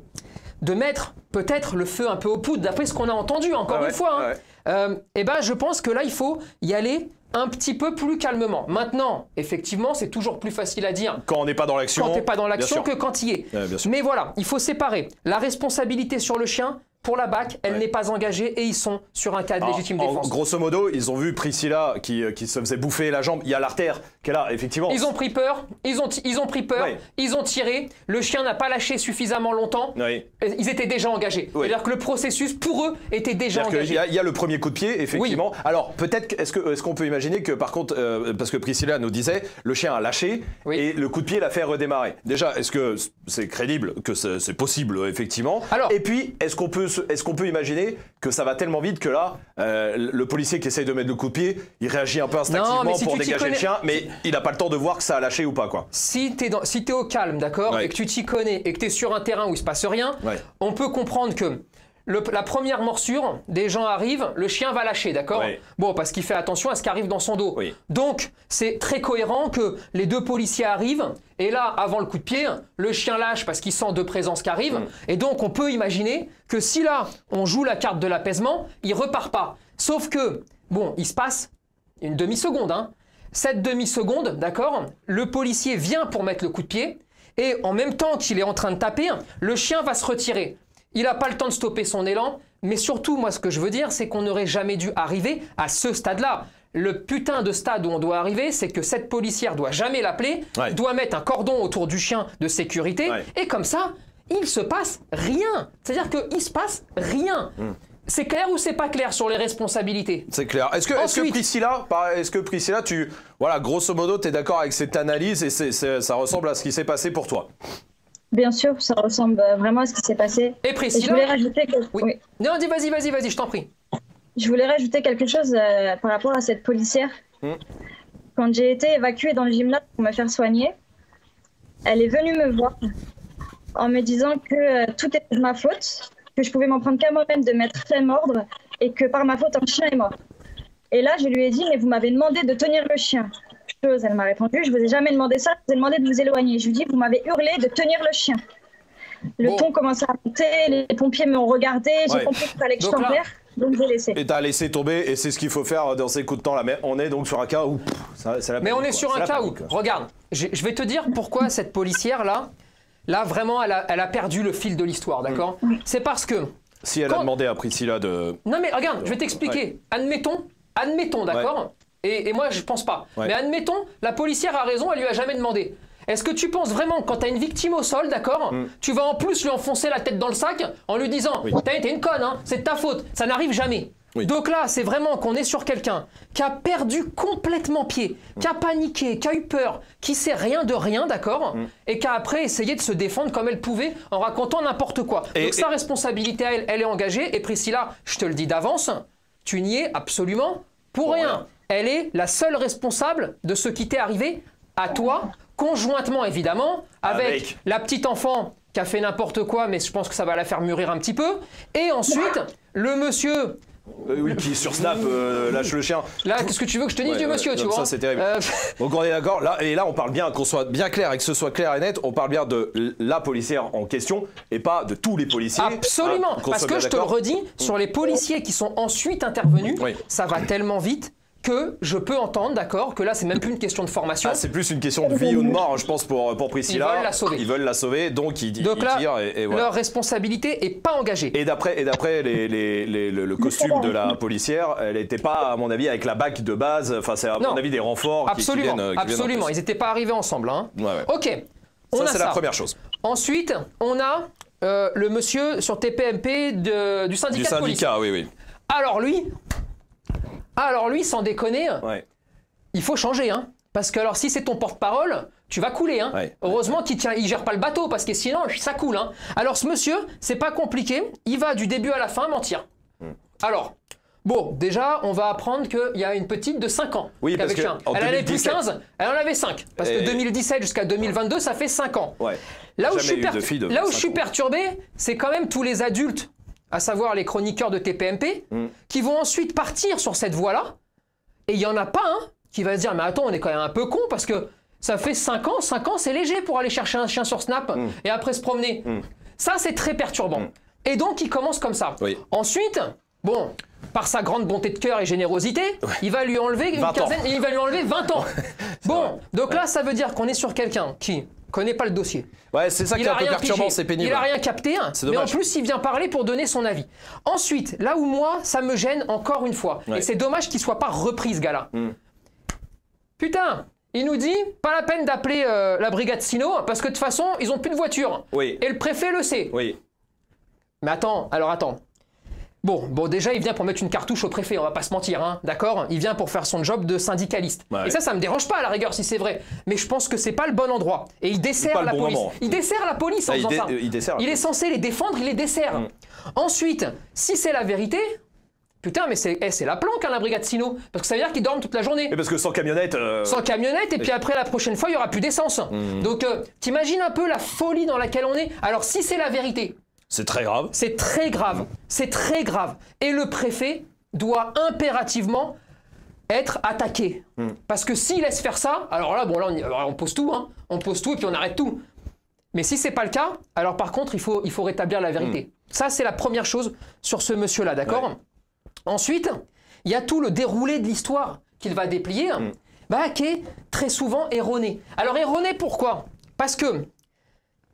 de mettre peut-être le feu un peu aux poudres, d'après ce qu'on a entendu, encore Ouais, une fois, hein, ouais. euh, eh ben, je pense que là, il faut y aller un petit peu plus calmement. Maintenant, effectivement, c'est toujours plus facile à dire Quand on n'est pas dans l'action. quand t'es pas dans l'action que quand il est. Ouais. Mais voilà, il faut séparer la responsabilité sur le chien pour la BAC, elle n'est pas engagée et ils sont sur un cas de légitime défense. grosso modo, ils ont vu Priscilla qui, qui se faisait bouffer la jambe. Il y a l'artère est là, effectivement. Ils ont pris peur, ils ont, ils ont pris peur, ils ont tiré. Le chien n'a pas lâché suffisamment longtemps. Ils étaient déjà engagés. C'est-à-dire que le processus, pour eux, était déjà engagé. Il y, a le premier coup de pied, effectivement. Alors, peut-être, est-ce qu'on est qu'on peut imaginer que, par contre, euh, parce que Priscilla nous disait, le chien a lâché et le coup de pied l'a fait redémarrer. Déjà, est-ce que c'est crédible que c'est possible, effectivement? Alors, Et puis, est-ce qu'on peut, est qu'on peut imaginer que ça va tellement vite que là, euh, le policier qui essaye de mettre le coup de pied, il réagit un peu instinctivement pour dégager le chien, mais il n'a pas le temps de voir que ça a lâché ou pas, quoi. Si tu es, si es au calme, d'accord, et que tu t'y connais, et que tu es sur un terrain où il se passe rien, on peut comprendre que la première morsure, des gens arrivent, le chien va lâcher, d'accord Bon, parce qu'il fait attention à ce qui arrive dans son dos. Donc, c'est très cohérent que les deux policiers arrivent, et là, avant le coup de pied, le chien lâche parce qu'il sent deux présences qui arrivent, mm. et donc on peut imaginer que si là, on joue la carte de l'apaisement, il repart pas. Sauf que, bon, il se passe une demi-seconde, hein. Cette demi-seconde, d'accord Le policier vient pour mettre le coup de pied, et en même temps qu'il est en train de taper, le chien va se retirer. Il n'a pas le temps de stopper son élan, mais surtout, moi, ce que je veux dire, c'est qu'on n'aurait jamais dû arriver à ce stade-là. Le putain de stade où on doit arriver, c'est que cette policière doit jamais l'appeler, doit mettre un cordon autour du chien de sécurité, et comme ça, il se passe rien. C'est-à-dire qu'il se passe rien. Hmm. C'est clair ou c'est pas clair sur les responsabilités C'est clair. Est-ce que, est que, Priscilla, est-ce que Priscilla, tu, voilà, grosso modo, tu es d'accord avec cette analyse et ça ressemble à ce qui s'est passé pour toi? Bien sûr, ça ressemble vraiment à ce qui s'est passé. Et Priscilla je voulais rajouter oui. Non, dis vas-y, vas-y, vas-y, je t'en prie. Je voulais rajouter quelque chose euh, par rapport à cette policière. Hmm. Quand j'ai été évacuée dans le gymnase pour me faire soigner, elle est venue me voir en me disant que euh, tout était de ma faute, que je pouvais m'en prendre qu'à moi-même de mettre fin ordre et que par ma faute un chien est mort. Et là, je lui ai dit, mais vous m'avez demandé de tenir le chien. Elle m'a répondu, je vous ai jamais demandé ça, je vous ai demandé de vous éloigner. Je lui dis, vous m'avez hurlé de tenir le chien. Le ton commençait à monter, les pompiers m'ont regardé, j'ai compris qu'il fallait que je t'en donc j'ai laissé. Et t'as laissé tomber, et c'est ce qu'il faut faire dans ces coups de temps là. Mais on est donc sur un cas où. ça, la mais on est sur un cas où. Regarde, je vais te dire pourquoi cette policière là, là vraiment, elle a, perdu le fil de l'histoire, d'accord C'est parce que. Si elle a demandé à Priscilla de. Non mais regarde, je vais t'expliquer. Admettons, admettons, d'accord et, moi, je pense pas. Mais admettons, la policière a raison, elle lui a jamais demandé. Est-ce que tu penses vraiment que quand tu as une victime au sol, d'accord, mm. tu vas en plus lui enfoncer la tête dans le sac en lui disant T'as été une conne, hein, c'est de ta faute Ça n'arrive jamais. Donc là, c'est vraiment qu'on est sur quelqu'un qui a perdu complètement pied, qui a paniqué, qui a eu peur, qui sait rien de rien, d'accord mm. Et qui a après essayé de se défendre comme elle pouvait en racontant n'importe quoi. Donc sa responsabilité, elle, elle est engagée. Et Priscilla, je te le dis d'avance, tu n'y es absolument pour, rien elle est la seule responsable de ce qui t'est arrivé à toi, conjointement évidemment, avec, la petite enfant qui a fait n'importe quoi, mais je pense que ça va la faire mûrir un petit peu. Et ensuite, le monsieur euh, oui, qui sur Snap euh, lâche le chien. Là, qu'est-ce que tu veux que je te dise du monsieur, tu vois Ça, c'est terrible. Euh, donc, on est d'accord. Là, et là, on parle bien, qu'on soit bien clair et que ce soit clair et net, on parle bien de la policière en question et pas de tous les policiers. Absolument. Parce que je te le redis, sur les policiers qui sont ensuite intervenus, ça va tellement vite que je peux entendre, d'accord, que là c'est même plus une question de formation. Ah, c'est plus une question de vie ou de mort, je pense, pour, pour Priscilla. Ils veulent la sauver. Ils veulent la sauver, donc ils, donc là, tirent et, voilà. Leur responsabilité est pas engagée. Et d'après, et d'après les, les, les, le, costume de la policière, elle n'était pas, à mon avis, avec la bac de base. Enfin, c'est à mon avis des renforts absolument, qui, viennent. absolument, ils n'étaient pas arrivés ensemble. Hein. Ouais, ouais. Ok. On ça, c'est la première chose. Ensuite, on a euh, le monsieur sur TPMP de, du syndicat. Du syndicat, oui, oui. Alors lui, alors lui, sans déconner, il faut changer. Hein. Parce que alors si c'est ton porte-parole, tu vas couler. Hein. Heureusement qu'il tient, il gère pas le bateau parce que sinon ça coule. Hein. Alors ce monsieur, c'est pas compliqué. Il va du début à la fin mentir. Hmm. Alors. Bon, déjà, on va apprendre qu'il y a une petite de 5 ans. Oui, parce que Elle en avait plus 15, elle en avait 5. Parce que 2017 jusqu'à 2022, ça fait 5 ans. Là où je suis, là où je suis perturbé, c'est quand même tous les adultes à savoir les chroniqueurs de TPMP, mm. qui vont ensuite partir sur cette voie-là. Et il n'y en a pas un qui va se dire, mais attends, on est quand même un peu con parce que ça fait 5 ans, 5 ans c'est léger pour aller chercher un chien sur Snap mm. et après se promener. Mm. Ça, c'est très perturbant. Et donc, il commence comme ça. Ensuite, bon, par sa grande bonté de cœur et générosité, il va lui enlever une quinzaine, il va lui enlever 20 ans. bon, donc là, ça veut dire qu'on est sur quelqu'un qui connaît pas le dossier. Ouais, c'est ça qui est un peu perturbant, c'est pénible. Il a rien capté, hein, mais en plus il vient parler pour donner son avis. Ensuite, là où moi, ça me gêne encore une fois, et c'est dommage qu'il soit pas repris ce gars-là. Hmm. Putain, il nous dit, pas la peine d'appeler euh, la brigade Sino, parce que de toute façon, ils ont plus de voiture. Oui. Et le préfet le sait. Oui. Mais attends, alors attends. Bon, bon, déjà, il vient pour mettre une cartouche au préfet, on va pas se mentir, hein, d'accord? Il vient pour faire son job de syndicaliste. Et ça, ça me dérange pas à la rigueur si c'est vrai. Mais je pense que c'est pas le bon endroit. Et il dessert la police. Il dessert la police en ah, faisant ça. Il, est censé les défendre, il les dessert. Mm. Ensuite, si c'est la vérité, Putain, mais c'est eh, la planque, hein, la brigade Sino. Parce que ça veut dire qu'ils dorment toute la journée. Et parce que sans camionnette. Euh, sans camionnette, et puis après, la prochaine fois, il y aura plus d'essence. Mm. Donc, euh, t'imagines un peu la folie dans laquelle on est? Alors, si c'est la vérité, c'est très grave. C'est très grave. C'est très grave. Et le préfet doit impérativement être attaqué. Hmm. Parce que s'il laisse faire ça, alors là, bon, là, on, pose tout, hein. on pose tout et puis on arrête tout. Mais si c'est pas le cas, alors par contre, il faut, il faut rétablir la vérité. Hmm. Ça, c'est la première chose sur ce monsieur-là, d'accord Ensuite, il y a tout le déroulé de l'histoire qu'il va déplier, hein, hmm. bah, qui est très souvent erroné. Alors erroné pourquoi? Parce que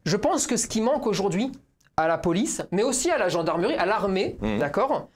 je pense que ce qui manque aujourd'hui, à la police, mais aussi à la gendarmerie, à l'armée, mmh. d'accord?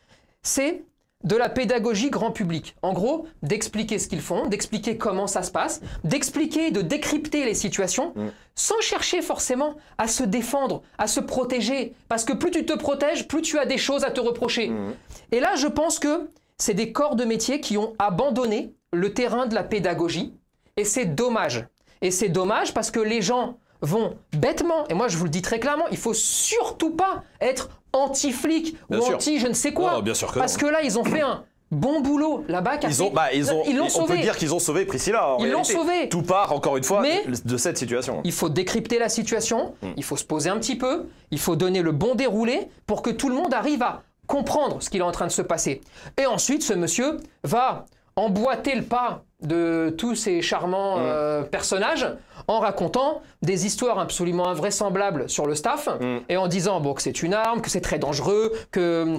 C'est de la pédagogie grand public. En gros, d'expliquer ce qu'ils font, d'expliquer comment ça se passe, d'expliquer, de décrypter les situations, mmh. sans chercher forcément à se défendre, à se protéger. Parce que plus tu te protèges, plus tu as des choses à te reprocher. Mmh. Et là, je pense que c'est des corps de métier qui ont abandonné le terrain de la pédagogie. Et c'est dommage. Et c'est dommage parce que les gens vont bêtement, et moi je vous le dis très clairement, il faut surtout pas être anti-flic ou anti je ne sais quoi. bien sûr parce que là, ils ont fait un bon boulot là-bas. Ils ont, bah, ils ont, ils on peut dire qu'ils ont sauvé Priscilla. ils l'ont sauvé. Tout part encore une fois de cette situation. Il faut décrypter la situation. Hmm. Il faut se poser un petit peu. Il faut donner le bon déroulé pour que tout le monde arrive à comprendre ce qu'il est en train de se passer. Et ensuite, ce monsieur va emboîter le pas de tous ces charmants mm. euh, personnages en racontant des histoires absolument invraisemblables sur le staff mm. et en disant bon, que c'est une arme, que c'est très dangereux, que...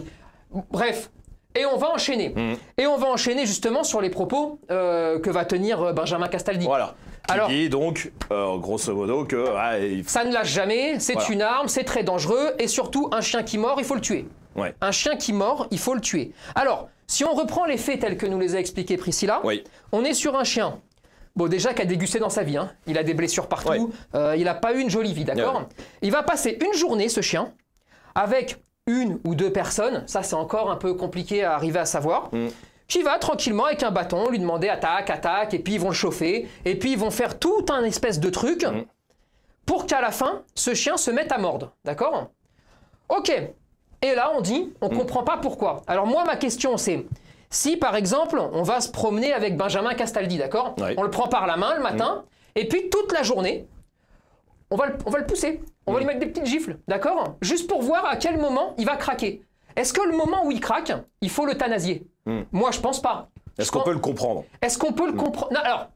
Bref. Et on va enchaîner. Mm. Et on va enchaîner justement sur les propos euh, que va tenir euh, Benjamin Castaldi. Voilà. Qui Alors, dit donc, grosso modo, que... Ça ne lâche jamais, c'est une arme, c'est très dangereux, et surtout, un chien qui mord, il faut le tuer. Un chien qui mord, il faut le tuer. Alors, si on reprend les faits tels que nous les a expliqués Priscilla, on est sur un chien. Bon, déjà, qui a dégusté dans sa vie. Hein. Il a des blessures partout. Euh, il n'a pas eu une jolie vie, d'accord Il va passer une journée, ce chien, avec une ou deux personnes. Ça, c'est encore un peu compliqué à arriver à savoir. Mm. Qui va tranquillement avec un bâton lui demander attaque, attaque, et puis ils vont le chauffer, et puis ils vont faire tout un espèce de truc mm. pour qu'à la fin, ce chien se mette à mordre. D'accord Ok, et là, on dit, on ne mm. comprend pas pourquoi. Alors moi, ma question, c'est, si par exemple, on va se promener avec Benjamin Castaldi, d'accord? On le prend par la main le matin, mm. et puis toute la journée, on va le, on va le pousser. On va mm. lui mettre des petites gifles, d'accord? Juste pour voir à quel moment il va craquer. Est-ce que le moment où il craque, il faut l'euthanasier Moi, je pense pas. Est-ce qu'on peut le comprendre? Est-ce qu'on peut le comprendre? Non, alors.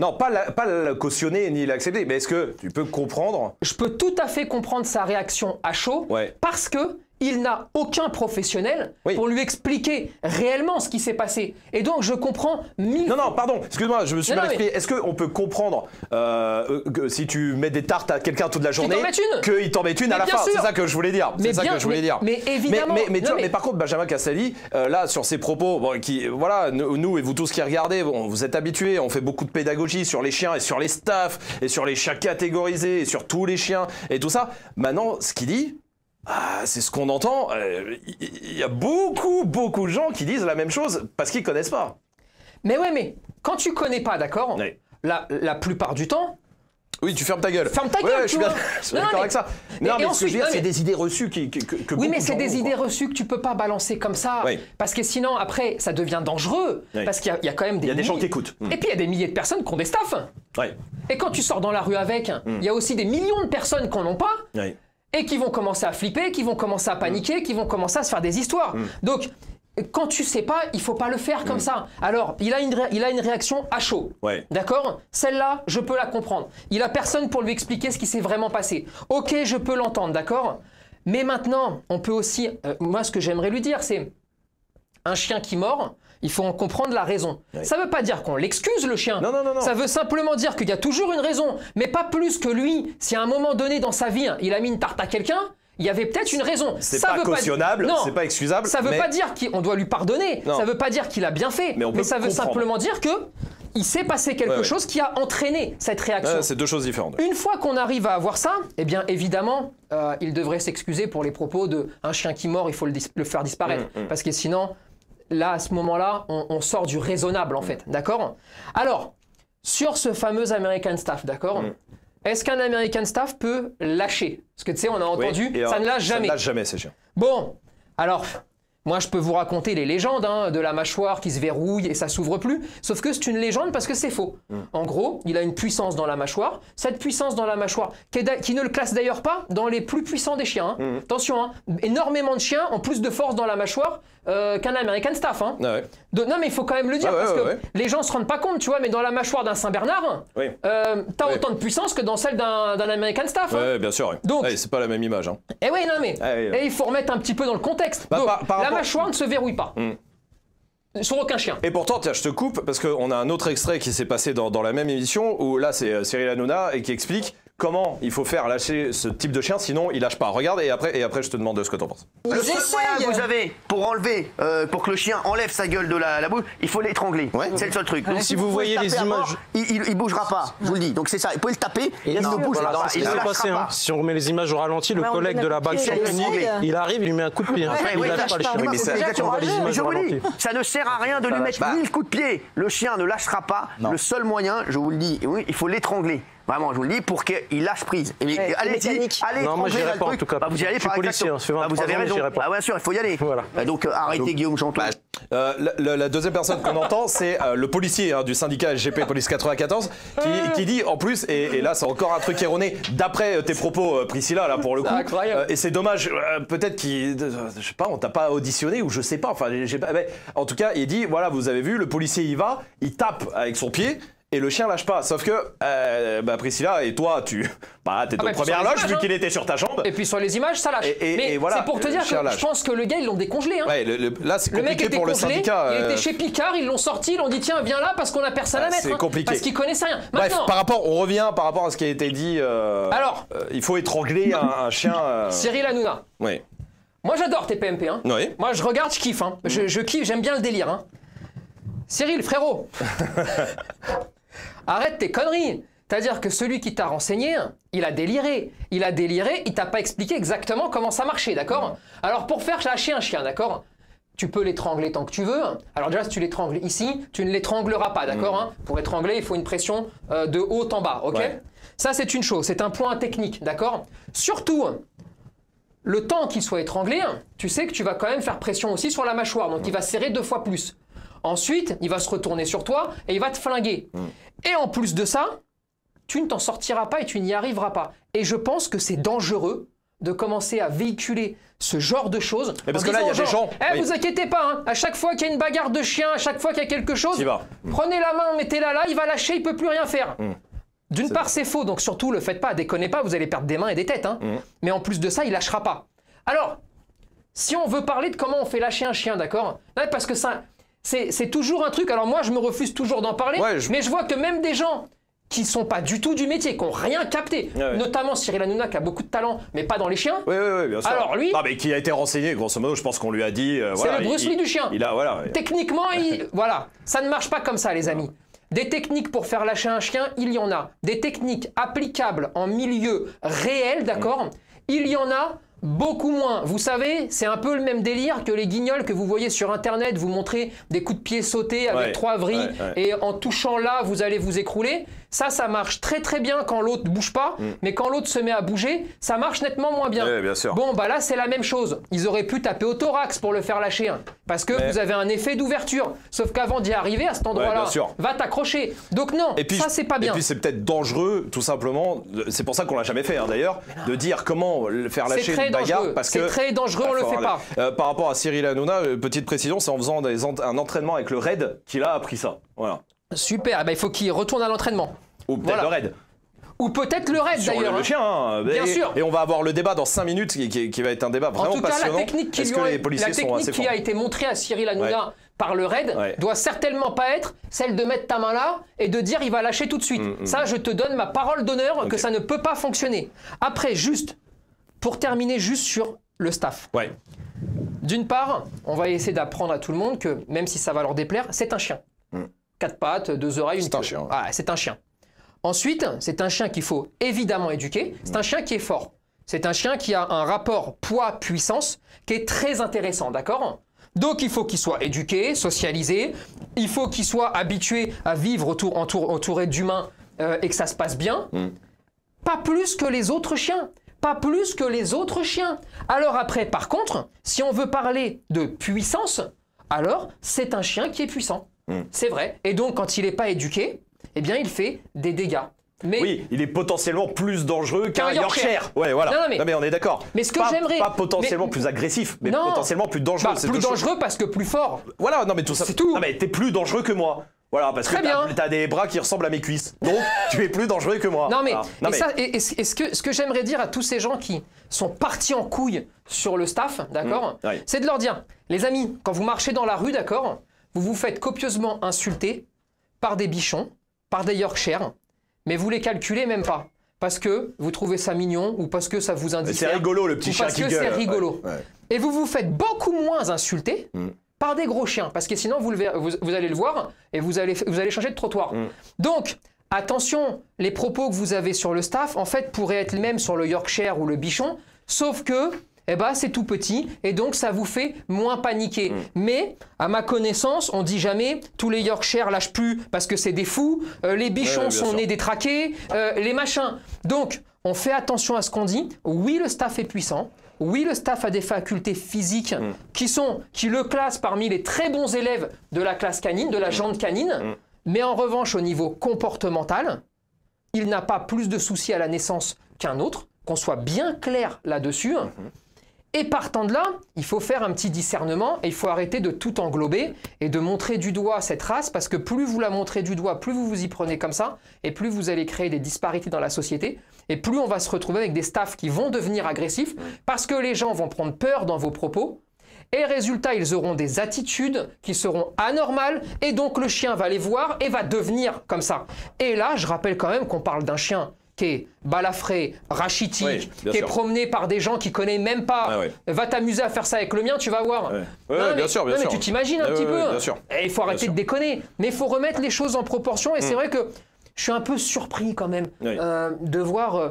Non, pas, pas le cautionner ni l'accepter, mais est-ce que tu peux comprendre? Je peux tout à fait comprendre sa réaction à chaud, parce que il n'a aucun professionnel pour lui expliquer réellement ce qui s'est passé. Et donc, je comprends mille... Non, non, pardon, excuse-moi, je me suis mal expliqué. Est-ce qu'on peut comprendre euh, que si tu mets des tartes à quelqu'un toute la journée, qu'il t'en met une à la fin C'est ça que je voulais dire. C'est ça que je voulais dire. Mais évidemment. Mais, par contre, Benjamin Cassali, euh, là, sur ses propos, bon, qui, voilà, nous et vous tous qui regardez, bon, vous êtes habitués, on fait beaucoup de pédagogie sur les chiens et sur les staffs et sur les chiens catégorisés et sur tous les chiens et tout ça. Maintenant, ce qu'il dit, ah, c'est ce qu'on entend. Euh, il y a beaucoup, beaucoup de gens qui disent la même chose parce qu'ils connaissent pas. Mais ouais, mais quand tu connais pas, d'accord la, la plupart du temps, oui, tu fermes ta gueule. Ferme ta gueule. je suis, d'accord avec ça. Non, mais, ce que je veux dire, c'est des idées reçues qui, que, Oui, mais c'est des idées reçues que tu peux pas balancer comme ça. Parce que sinon, après, ça devient dangereux. Parce qu'il y, a quand même des. Il y a des gens qui écoutent. Et puis, il y a des milliers de personnes qui ont des staffs. Et quand tu sors dans la rue avec, il y a aussi des millions de personnes qui n'en ont pas et qui vont commencer à flipper, qui vont commencer à paniquer, qui vont commencer à se faire des histoires. Mm. Donc, quand tu sais pas, il faut pas le faire comme mm. ça. Alors, il a une, il a une réaction à chaud. D'accord? Celle-là, je peux la comprendre. Il a personne pour lui expliquer ce qui s'est vraiment passé. Ok, je peux l'entendre, d'accord? Mais maintenant, on peut aussi. Euh, moi, ce que j'aimerais lui dire, c'est un chien qui mord, il faut en comprendre la raison. Ça ne veut pas dire qu'on l'excuse le chien. Non, non, non, non. Ça veut simplement dire qu'il y a toujours une raison, mais pas plus que lui, si à un moment donné dans sa vie, il a mis une tarte à quelqu'un, il y avait peut-être une raison. C'est Ça pas veut cautionnable, Non. c'est pas excusable. Ça veut mais- pas dire qu'on doit lui pardonner. Non. Ça veut pas dire qu'il a bien fait. Mais on peut ça veut comprendre. simplement dire que il s'est passé quelque Ouais, ouais. chose qui a entraîné cette réaction. Ouais, c'est deux choses différentes. Une fois qu'on arrive à avoir ça, eh bien évidemment, euh, il devrait s'excuser pour les propos de un chien qui mord, il faut le, dis- le faire disparaître. Mm, Parce que sinon, là, à ce moment-là, on, on sort du raisonnable en fait. D'accord? Alors, sur ce fameux American Staff, d'accord? Mm. Est-ce qu'un American Staff peut lâcher? Parce que tu sais, on a entendu, ça ne lâche jamais. Ça ne lâche jamais, ces chiens. Bon, alors, moi je peux vous raconter les légendes hein, de la mâchoire qui se verrouille et ça s'ouvre plus, sauf que c'est une légende parce que c'est faux. En gros, il a une puissance dans la mâchoire, cette puissance dans la mâchoire, qui ne le classe d'ailleurs pas dans les plus puissants des chiens. hein. Attention, hein, énormément de chiens ont plus de force dans la mâchoire euh, qu'un American Staff. hein. Ah ouais. De- non mais il faut quand même le dire Ah ouais, parce ouais, que les gens se rendent pas compte, tu vois, mais dans la mâchoire d'un Saint-Bernard, Oui. euh, t'as Oui. autant de puissance que dans celle d'un American Staff. hein. Bien sûr. Donc- Ouais, c'est pas la même image. hein. Eh oui, non mais, Ah et il faut remettre un petit peu dans le contexte. Bah, Donc, par- par la rapport- mâchoire ne se verrouille pas. Hmm. Sur aucun chien. Et pourtant, tiens, je te coupe parce qu'on a un autre extrait qui s'est passé dans, dans la même émission où là, c'est euh, Cyril Hanouna et qui explique comment il faut faire lâcher ce type de chien, sinon il lâche pas. Regarde et après, et après je te demande ce que t'en penses. Le seul moyen que vous avez pour enlever, euh, pour que le chien enlève sa gueule de la, la bouche, il faut l'étrangler. C'est le seul truc. Donc, Si vous voyez le les mort, images- il, il, il bougera pas, je vous le dis. Donc c'est ça, vous pouvez le taper, il ne bougera Voilà, pas. Il passé. hein. Si on remet les images au ralenti, le collègue de la un bague coup de sur pied, le nid, essaye. il arrive, il lui met un coup de pied. hein. Ouais, Il lâche pas le chien. je au vous le dis, ça ne sert à rien de lui mettre mille coups de pied. Le chien ne lâchera pas. Le seul moyen, je vous le dis, il faut l'étrangler. Vraiment, je vous le dis, pour qu'il lâche prise. Et Ouais, allez-y, allez Non, moi, j'irai pas, en truc. tout cas. Bah, vous y allez Je suis par policier, exactement. hein, fait Bah, vous 23 avez raison. pas. Ah ouais, sûr, il faut y aller. Voilà. Bah, Donc euh, arrêtez Guillaume Chanton. Euh, la, la- deuxième personne qu'on entend, c'est euh, le policier hein, du syndicat SGP Police 94 qui, qui dit en plus, et, et là c'est encore un truc erroné, d'après euh, tes propos euh, Priscilla, là pour le coup, incroyable. euh, et c'est dommage, euh, peut-être qu'il, euh, je sais pas, on t'a pas auditionné ou je sais pas, enfin j'ai pas, mais en tout cas il dit, voilà vous avez vu, le policier y va, il tape avec son pied. Et le chien lâche pas. Sauf que, euh, bah Priscilla, et toi, tu, bah, t'es Ah bah, loges images, vu hein. qu'il était sur ta jambe. Et puis sur les images, ça lâche. Et- et- Mais et voilà, c'est pour te dire que lâche. je pense que le gars, ils l'ont décongelé. Hein. Ouais, le- le- là c'est mec compliqué était pour le syndicat. il euh, était chez Picard, ils l'ont sorti, ils l'ont dit tiens viens là parce qu'on a personne à Ah, mettre. c'est hein, compliqué. Parce qu'ils connaissaient rien. Bref, Maintenant, par rapport, on revient par rapport à ce qui a été dit. euh, Alors. euh, il faut étrangler un, un chien. euh, Cyril Hanouna, Oui. moi j'adore tes PMP. Hein. Oui. Moi je regarde, je kiffe. Hein. Je, je kiffe, j'aime bien le délire. Hein. Cyril, frérot, arrête tes conneries. C'est-à-dire que celui qui t'a renseigné, il a déliré. Il a déliré, il t'a pas expliqué exactement comment ça marchait, d'accord Alors pour faire lâcher un chien, d'accord tu peux l'étrangler tant que tu veux. Alors déjà, si tu l'étrangles ici, tu ne l'étrangleras pas, d'accord hein Pour étrangler, il faut une pression euh, de haut en bas, ok Ouais. Ça, c'est une chose, c'est un point technique, d'accord Surtout, le temps qu'il soit étranglé, tu sais que tu vas quand même faire pression aussi sur la mâchoire, donc il va serrer deux fois plus. Ensuite, il va se retourner sur toi et il va te flinguer. Et en plus de ça, tu ne t'en sortiras pas et tu n'y arriveras pas. Et je pense que c'est dangereux de commencer à véhiculer ce genre de choses. Mais parce que là, il y a des gens- Eh, oui. vous inquiétez pas, hein, à chaque fois qu'il y a une bagarre de chien, à chaque fois qu'il y a quelque chose, T'y vas. prenez la main, mettez-la là, il va lâcher, il peut plus rien faire. Mm. D'une part, c'est faux, donc surtout, le faites pas, déconnez pas, vous allez perdre des mains et des têtes. hein. Mm. Mais en plus de ça, il lâchera pas. Alors, si on veut parler de comment on fait lâcher un chien, d'accord? Parce que ça, c'est toujours un truc. Alors moi, je me refuse toujours d'en parler, Ouais, je- mais je vois que même des gens qui sont pas du tout du métier, qui ont rien capté, ouais. notamment Cyril Hanouna qui a beaucoup de talent, mais pas dans les chiens. Oui, oui, oui, bien sûr. Alors, lui- Non, mais qui a été renseigné, grosso modo, je pense qu'on lui a dit. euh, C'est voilà, le Bruce Lee du chien. Il a, voilà. Techniquement, il- voilà, ça ne marche pas comme ça, les amis. Des techniques pour faire lâcher un chien, il y en a. Des techniques applicables en milieu réel, d'accord? Il y en a beaucoup moins. Vous savez, c'est un peu le même délire que les guignols que vous voyez sur Internet, vous montrez des coups de pied sautés avec Ouais, trois vrilles, ouais, ouais. et en touchant là, vous allez vous écrouler. Ça, ça marche très très bien quand l'autre ne bouge pas, mais quand l'autre se met à bouger, ça marche nettement moins bien. Mm. Bien sûr. Bon, bah là, c'est la même chose. Ils auraient pu taper au thorax pour le faire lâcher, hein, parce que Mais- vous avez un effet d'ouverture. Sauf qu'avant d'y arriver à cet endroit-là, va t'accrocher. Donc non, Et puis, ça c'est pas bien. Et puis c'est peut-être dangereux, tout simplement. C'est pour ça qu'on l'a jamais fait, hein, d'ailleurs, de dire comment le faire C'est lâcher une bagarre, dangereux. parce C'est que très dangereux, on Ah, le fait pas. Euh, par rapport à Cyril Hanouna, euh, petite précision, c'est en faisant des ent- un entraînement avec le raid qu'il a appris ça. Voilà. Super, eh ben, il faut qu'il retourne à l'entraînement. Ou peut-être Voilà. le raid. Ou peut-être le raid d'ailleurs. le hein. chien. hein. Bien et, sûr. et on va avoir le débat dans 5 minutes qui, qui- qui va être un débat En vraiment tout cas, la technique, qui, a- les policiers la sont technique assez qui forts a été montrée à Cyril Hanouna Ouais. par le raid Ouais. doit certainement pas être celle de mettre ta main là et de dire il va lâcher tout de suite. Ça, je te donne ma parole d'honneur que Mm, ça ne peut pas fonctionner. Après, juste, pour terminer juste sur le staff. Ouais. D'une part, on va essayer d'apprendre à tout le monde que, même si ça va leur déplaire, c'est un chien. Quatre pattes, deux oreilles, une Mm. C'est un chien. Ah, c'est un chien. Ensuite, c'est un chien qu'il faut évidemment éduquer. C'est un chien qui est fort. C'est un chien qui a un rapport poids-puissance qui est très intéressant, d'accord? Donc il faut qu'il soit éduqué, socialisé, il faut qu'il soit habitué à vivre autour, entour- entouré d'humains euh, et que ça se passe bien. Pas plus que les autres chiens. Pas plus que les autres chiens. Alors après, par contre, si on veut parler de puissance, alors c'est un chien qui est puissant. C'est vrai. Et donc, quand il n'est pas éduqué, eh bien, il fait des dégâts. Mais Oui, il est potentiellement plus dangereux qu'un Yorkshire. Yorkshire. Ouais, voilà. Non, non, mais- on est d'accord. Mais ce que Pas- j'aimerais- Pas potentiellement mais- plus agressif, mais Non. potentiellement plus dangereux. bah, plus dangereux parce que plus fort. Voilà, non mais tout ça. C'est tout. Non mais t'es plus dangereux que moi. Voilà, parce Très que t'as des bras qui ressemblent à mes cuisses. Donc tu es plus dangereux que moi. Non mais, et ça- et- et ce et ce que, ce que j'aimerais dire à tous ces gens qui sont partis en couille sur le staff, d'accord Mmh, ouais. C'est de leur dire, les amis, quand vous marchez dans la rue, d'accord Vous vous faites copieusement insulter par des bichons, par des Yorkshire, mais vous les calculez même pas. Parce que vous trouvez ça mignon ou parce que ça vous Mais indique. c'est rigolo le petit chien parce qui que c'est rigolo. Ouais, ouais. Et vous vous faites beaucoup moins insulter Mm. par des gros chiens. Parce que sinon, vous, le verrez- vous, vous allez le voir et vous allez, vous allez changer de trottoir. Mm. Donc, attention, les propos que vous avez sur le staff, en fait, pourraient être les mêmes sur le Yorkshire ou le Bichon, sauf que. Eh ben, c'est tout petit et donc ça vous fait moins paniquer. Mm. Mais à ma connaissance, on dit jamais tous les Yorkshire lâchent plus parce que c'est des fous, euh, les bichons Ouais, sont sûr. nés détraqués, euh, les machins. Donc, on fait attention à ce qu'on dit. Oui, le staff est puissant. Oui, le staff a des facultés physiques Mm. qui sont, qui le classent parmi les très bons élèves de la classe canine, de la Mm. jante canine. Mais en revanche, au niveau comportemental, il n'a pas plus de soucis à la naissance qu'un autre, qu'on soit bien clair là-dessus. Et partant de là, il faut faire un petit discernement et il faut arrêter de tout englober et de montrer du doigt cette race parce que plus vous la montrez du doigt, plus vous vous y prenez comme ça et plus vous allez créer des disparités dans la société et plus on va se retrouver avec des staffs qui vont devenir agressifs parce que les gens vont prendre peur dans vos propos et résultat, ils auront des attitudes qui seront anormales et donc le chien va les voir et va devenir comme ça. Et là, je rappelle quand même qu'on parle d'un chien qui est balafré, rachitique, Oui, qui est promené par des gens qui connaissent même pas. Ah ouais. Va t'amuser à faire ça avec le mien, tu vas voir. Ouais. Non, Ouais, ouais, mais- bien sûr, bien non, mais sûr. tu t'imagines un petit peu. sûr. Et il faut arrêter Bien de. Mm. déconner. Mais il faut remettre les choses en proportion. Et c'est vrai que je suis un peu surpris quand même Oui. euh, de voir, euh,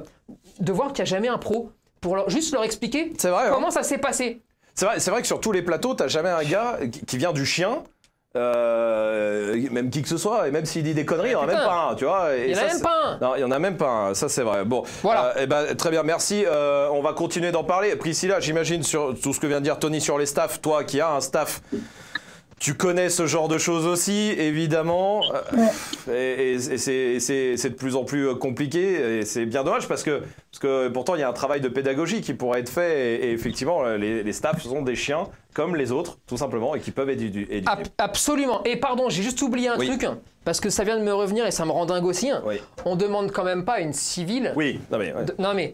de voir qu'il n'y a jamais un pro pour leur- juste leur expliquer hein. comment ça s'est passé. C'est vrai, vrai que sur tous les plateaux, t'as jamais un gars qui vient du chien. Euh, même qui que ce soit, et même s'il dit des conneries, il n'y en a Putain. même pas un, tu vois. et Il y en a ça, même pas un. Non, il n'y en a même pas un, ça c'est vrai. Bon, Voilà. Euh, eh ben, très bien, merci. Euh, on va continuer d'en parler. Priscilla, j'imagine, sur tout ce que vient de dire Tony sur les staffs, toi qui as un staff, tu connais ce genre de choses aussi, évidemment. Et, et- et c'est- c'est c'est de plus en plus euh, compliqué, et c'est bien dommage parce que, parce que pourtant il y a un travail de pédagogie qui pourrait être fait, et, et effectivement, euh, les, les staffs sont des chiens comme les autres, tout simplement, et qui peuvent être édu- éduqués. Ab- absolument. Et pardon, j'ai juste oublié un Oui. truc, parce que ça vient de me revenir et ça me rend dingue aussi. Oui. On demande quand même pas à une civile. Oui, non mais, ouais. de- non mais,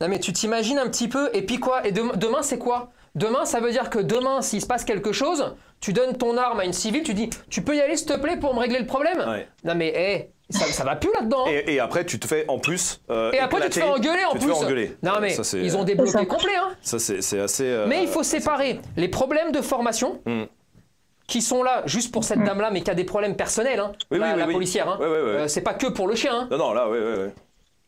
non mais tu t'imagines un petit peu. Et puis quoi Et dem- demain c'est quoi? Demain ça veut dire que demain s'il se passe quelque chose, tu donnes ton arme à une civile, tu dis, tu peux y aller s'il te plaît pour me régler le problème? Ouais. Non mais, hé, ça, ça va plus là-dedans. hein. Et, et après, tu te fais en plus. euh, Et après, tu te fais engueuler en Tu te plus. fais engueuler. Non, mais Ça, ils ont C'est débloqué complet. Hein. Ça, c'est assez. euh, Mais il faut séparer les problèmes de formation. Mm. Qui sont là juste pour cette dame-là, mais qui a des problèmes personnels, hein, Oui, la, oui, oui, la oui. policière. hein. Euh, c'est pas que pour le chien. hein. Non, non, là, ouais, ouais, ouais.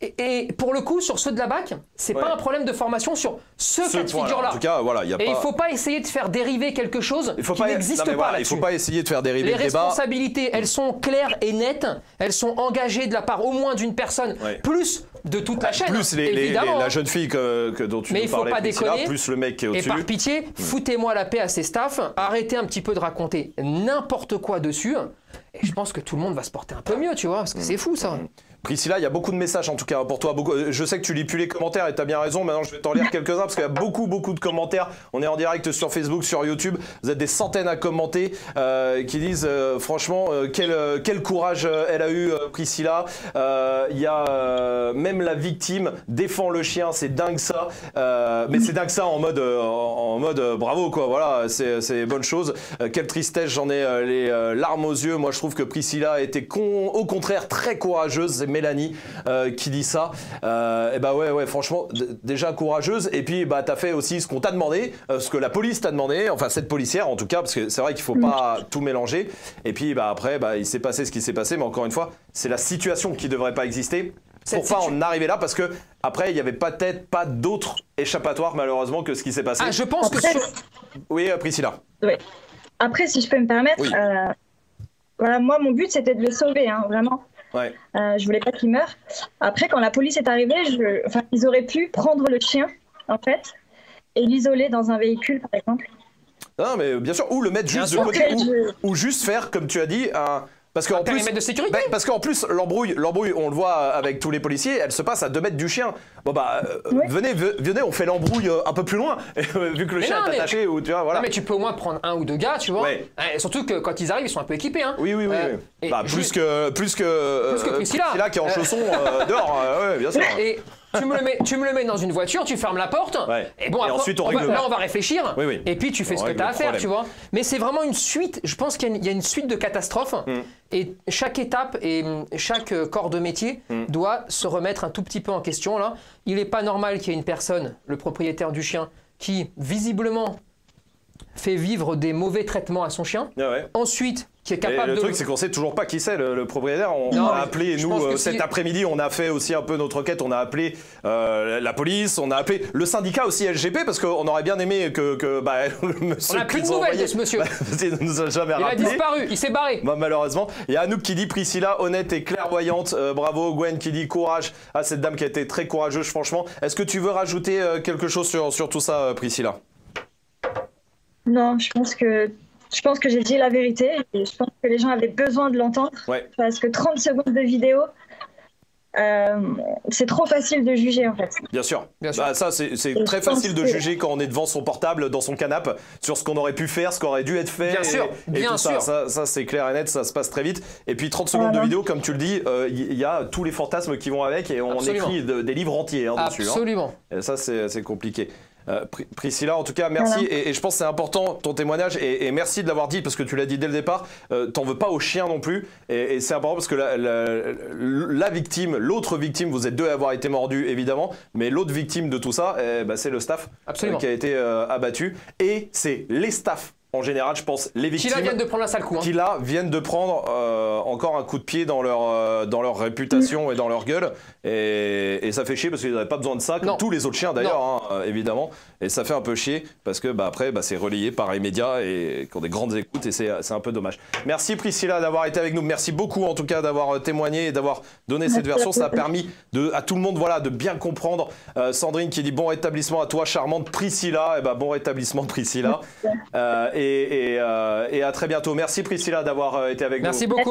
Et, et pour le coup, sur ceux de la BAC, c'est Ouais. pas un problème de formation sur ce, Ce cas de figure-là. En tout cas, voilà, il y a Et pas. il faut pas essayer de faire dériver quelque chose il faut qui n'existe pas il faut pas essayer de faire dériver Les le débat. responsabilités, elles sont claires et nettes. Elles sont engagées de la part au moins d'une personne, Ouais. plus de toute la chaîne. Plus les, les- évidemment. les- la jeune fille que, que dont tu Mais nous il faut parlais, pas déconner. plus le mec qui est Et au-dessus. par pitié, foutez-moi la paix à ces staffs, arrêtez un petit peu de raconter n'importe quoi dessus. Et je pense que tout le monde va se porter un peu mieux, tu vois, parce que c'est fou ça. Priscilla, il y a beaucoup de messages en tout cas pour toi. Beaucoup, je sais que tu lis plus les commentaires et tu as bien raison. Maintenant, je vais t'en lire quelques-uns parce qu'il y a beaucoup, beaucoup de commentaires. On est en direct sur Facebook, sur YouTube. Vous êtes des centaines à commenter euh, qui disent euh, franchement euh, quel, courage elle a eu, Priscilla. Il y a même la victime défend le chien, c'est dingue ça. mais c'est dingue ça en mode, en, mode bravo quoi. Voilà, c'est bonne chose. quelle tristesse, j'en ai les larmes aux yeux. Moi, je trouve que Priscilla était au contraire très courageuse. Mélanie euh, qui dit ça. Euh, et bah ouais, ouais, franchement, déjà courageuse. Et puis, bah, t'as fait aussi ce qu'on t'a demandé, euh, ce que la police t'a demandé, enfin, cette policière en tout cas, parce que c'est vrai qu'il faut pas tout mélanger. Et puis, bah, après, bah, il s'est passé ce qui s'est passé, mais encore une fois, c'est la situation qui devrait pas exister pour pas en arriver là parce que après il y avait peut-être pas d'autre échappatoire malheureusement que ce qui s'est passé. Ah, je pense que oui Priscilla. Oui. Après si je peux me permettre, voilà moi mon but c'était de le sauver hein, vraiment. Ouais. Euh, je voulais pas qu'il meure. Après, quand la police est arrivée, je... enfin, ils auraient pu prendre le chien, en fait, et l'isoler dans un véhicule, par exemple. Non, mais bien sûr, ou le mettre juste de côté, ou, juste faire, comme tu as dit, un, parce qu'en plus, de sécurité. Ben, parce qu'en plus, l'embrouille, l'embrouille, on le voit avec tous les policiers, elle se passe à 2 mètres du chien. Bon bah, euh, venez, venez, on fait l'embrouille euh, un peu plus loin, vu que le chien est attaché ou tu vois, voilà. Non, mais tu peux au moins prendre un ou deux gars, tu vois. Ouais. surtout que quand ils arrivent, ils sont un peu équipés, hein. Oui, oui, oui. Euh, bah, plus, que, plus que, plus que Priscilla. qui est en chaussons dehors, ouais, bien sûr. Et tu me, le mets, tu me le mets dans une voiture, tu fermes la porte. Et bon, ensuite, on, va, là, on va réfléchir. Et puis, tu fais ce que tu as à faire, tu vois. Mais c'est vraiment une suite. Je pense qu'il y, a une suite de catastrophes. Mm. Et chaque étape et chaque euh, corps de métier mm. doit se remettre un tout petit peu en question. Là. Il n'est pas normal qu'il y ait une personne, le propriétaire du chien, qui visiblement fait vivre des mauvais traitements à son chien. Ah Ensuite, qui est capable le truc, c'est qu'on sait toujours pas qui c'est le, propriétaire. On, a appelé, nous, euh, cet après-midi, on a fait aussi un peu notre enquête. On a appelé euh, la police, on a appelé le syndicat aussi LGP, parce qu'on aurait bien aimé que, que bah, le monsieur. On n'a plus de nouvelles de ce monsieur. Bah, il nous a jamais il a disparu, il s'est barré. Bah, malheureusement. Il y a Anouk qui dit Priscilla, honnête et clairvoyante. Euh, bravo. Gwen qui dit courage à cette dame qui a été très courageuse, franchement. Est-ce que tu veux rajouter quelque chose sur, sur tout ça, Priscilla? Non, je pense que je pense que j'ai dit la vérité et je pense que les gens avaient besoin de l'entendre. Parce que 30 secondes de vidéo, euh, c'est trop facile de juger en fait. Bien sûr. Bah, ça, c'est très facile de juger quand on est devant son portable, dans son canapé, sur ce qu'on aurait pu faire, ce qui aurait dû être fait. Bien sûr. Bien sûr. Ça, ça, c'est clair et net, ça se passe très vite. Et puis 30 secondes de vidéo, comme tu le dis, il euh, y, a tous les fantasmes qui vont avec et on écrit des livres entiers hein, dessus. Hein. Absolument. Et ça, c'est compliqué. Euh, Priscilla, en tout cas, merci. Et, je pense que c'est important ton témoignage et, merci de l'avoir dit parce que tu l'as dit dès le départ. Euh, T'en veux pas au chien non plus. Et, c'est important parce que la, victime, l'autre victime, vous êtes deux à avoir été mordus évidemment, mais l'autre victime de tout ça, eh ben, c'est le staff euh, qui a été euh, abattu. Et c'est les staffs en général, je pense, les victimes. Qui là viennent de prendre sale coup. Hein. Qui là viennent de prendre euh, encore un coup de pied dans leur, euh, dans leur réputation et dans leur gueule. Et, ça fait chier parce qu'ils n'avaient pas besoin de ça, comme tous les autres chiens d'ailleurs, hein, euh, évidemment. Et ça fait un peu chier parce que bah, après, bah, c'est relayé par les médias et qui ont des grandes écoutes et c'est un peu dommage. Merci Priscilla d'avoir été avec nous. Merci beaucoup en tout cas d'avoir témoigné et d'avoir donné cette version. Ça a permis de, à tout le monde voilà, de bien comprendre. Sandrine qui dit bon rétablissement à toi, charmante Priscilla. Et bah, bon rétablissement Priscilla. et euh, et, à très bientôt. Merci Priscilla d'avoir euh, été avec nous. Merci beaucoup.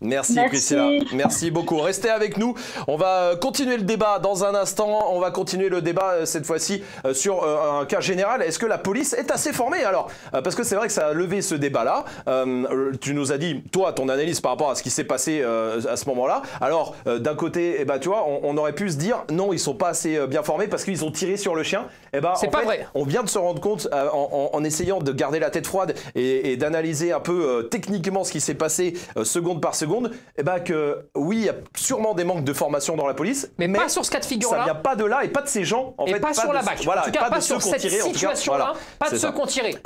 Merci, Priscilla. Merci beaucoup. Restez avec nous. On va euh, continuer le débat dans un instant. On va continuer le débat cette fois-ci sur un cas général. Est-ce que la police est assez formée Alors, parce que c'est vrai que ça a levé ce débat-là. tu nous as dit, toi, ton analyse par rapport à ce qui s'est passé à ce moment-là. Alors, d'un côté, eh ben, tu vois, on, aurait pu se dire, non, ils sont pas assez bien formés parce qu'ils ont tiré sur le chien. Eh ben, c'est pas vrai. On vient de se rendre compte en, en essayant de garder la tête froide et, d'analyser un peu euh, techniquement ce qui s'est passé euh, seconde par seconde, et eh ben que oui, il y a sûrement des manques de formation dans la police, mais, pas sur ce cas de figure-là. Ça vient pas de là et pas de ces gens. En et fait, pas, sur la BAC. Voilà, en tout cas, pas, sur cette situation-là, pas de ceux qu'on tiré.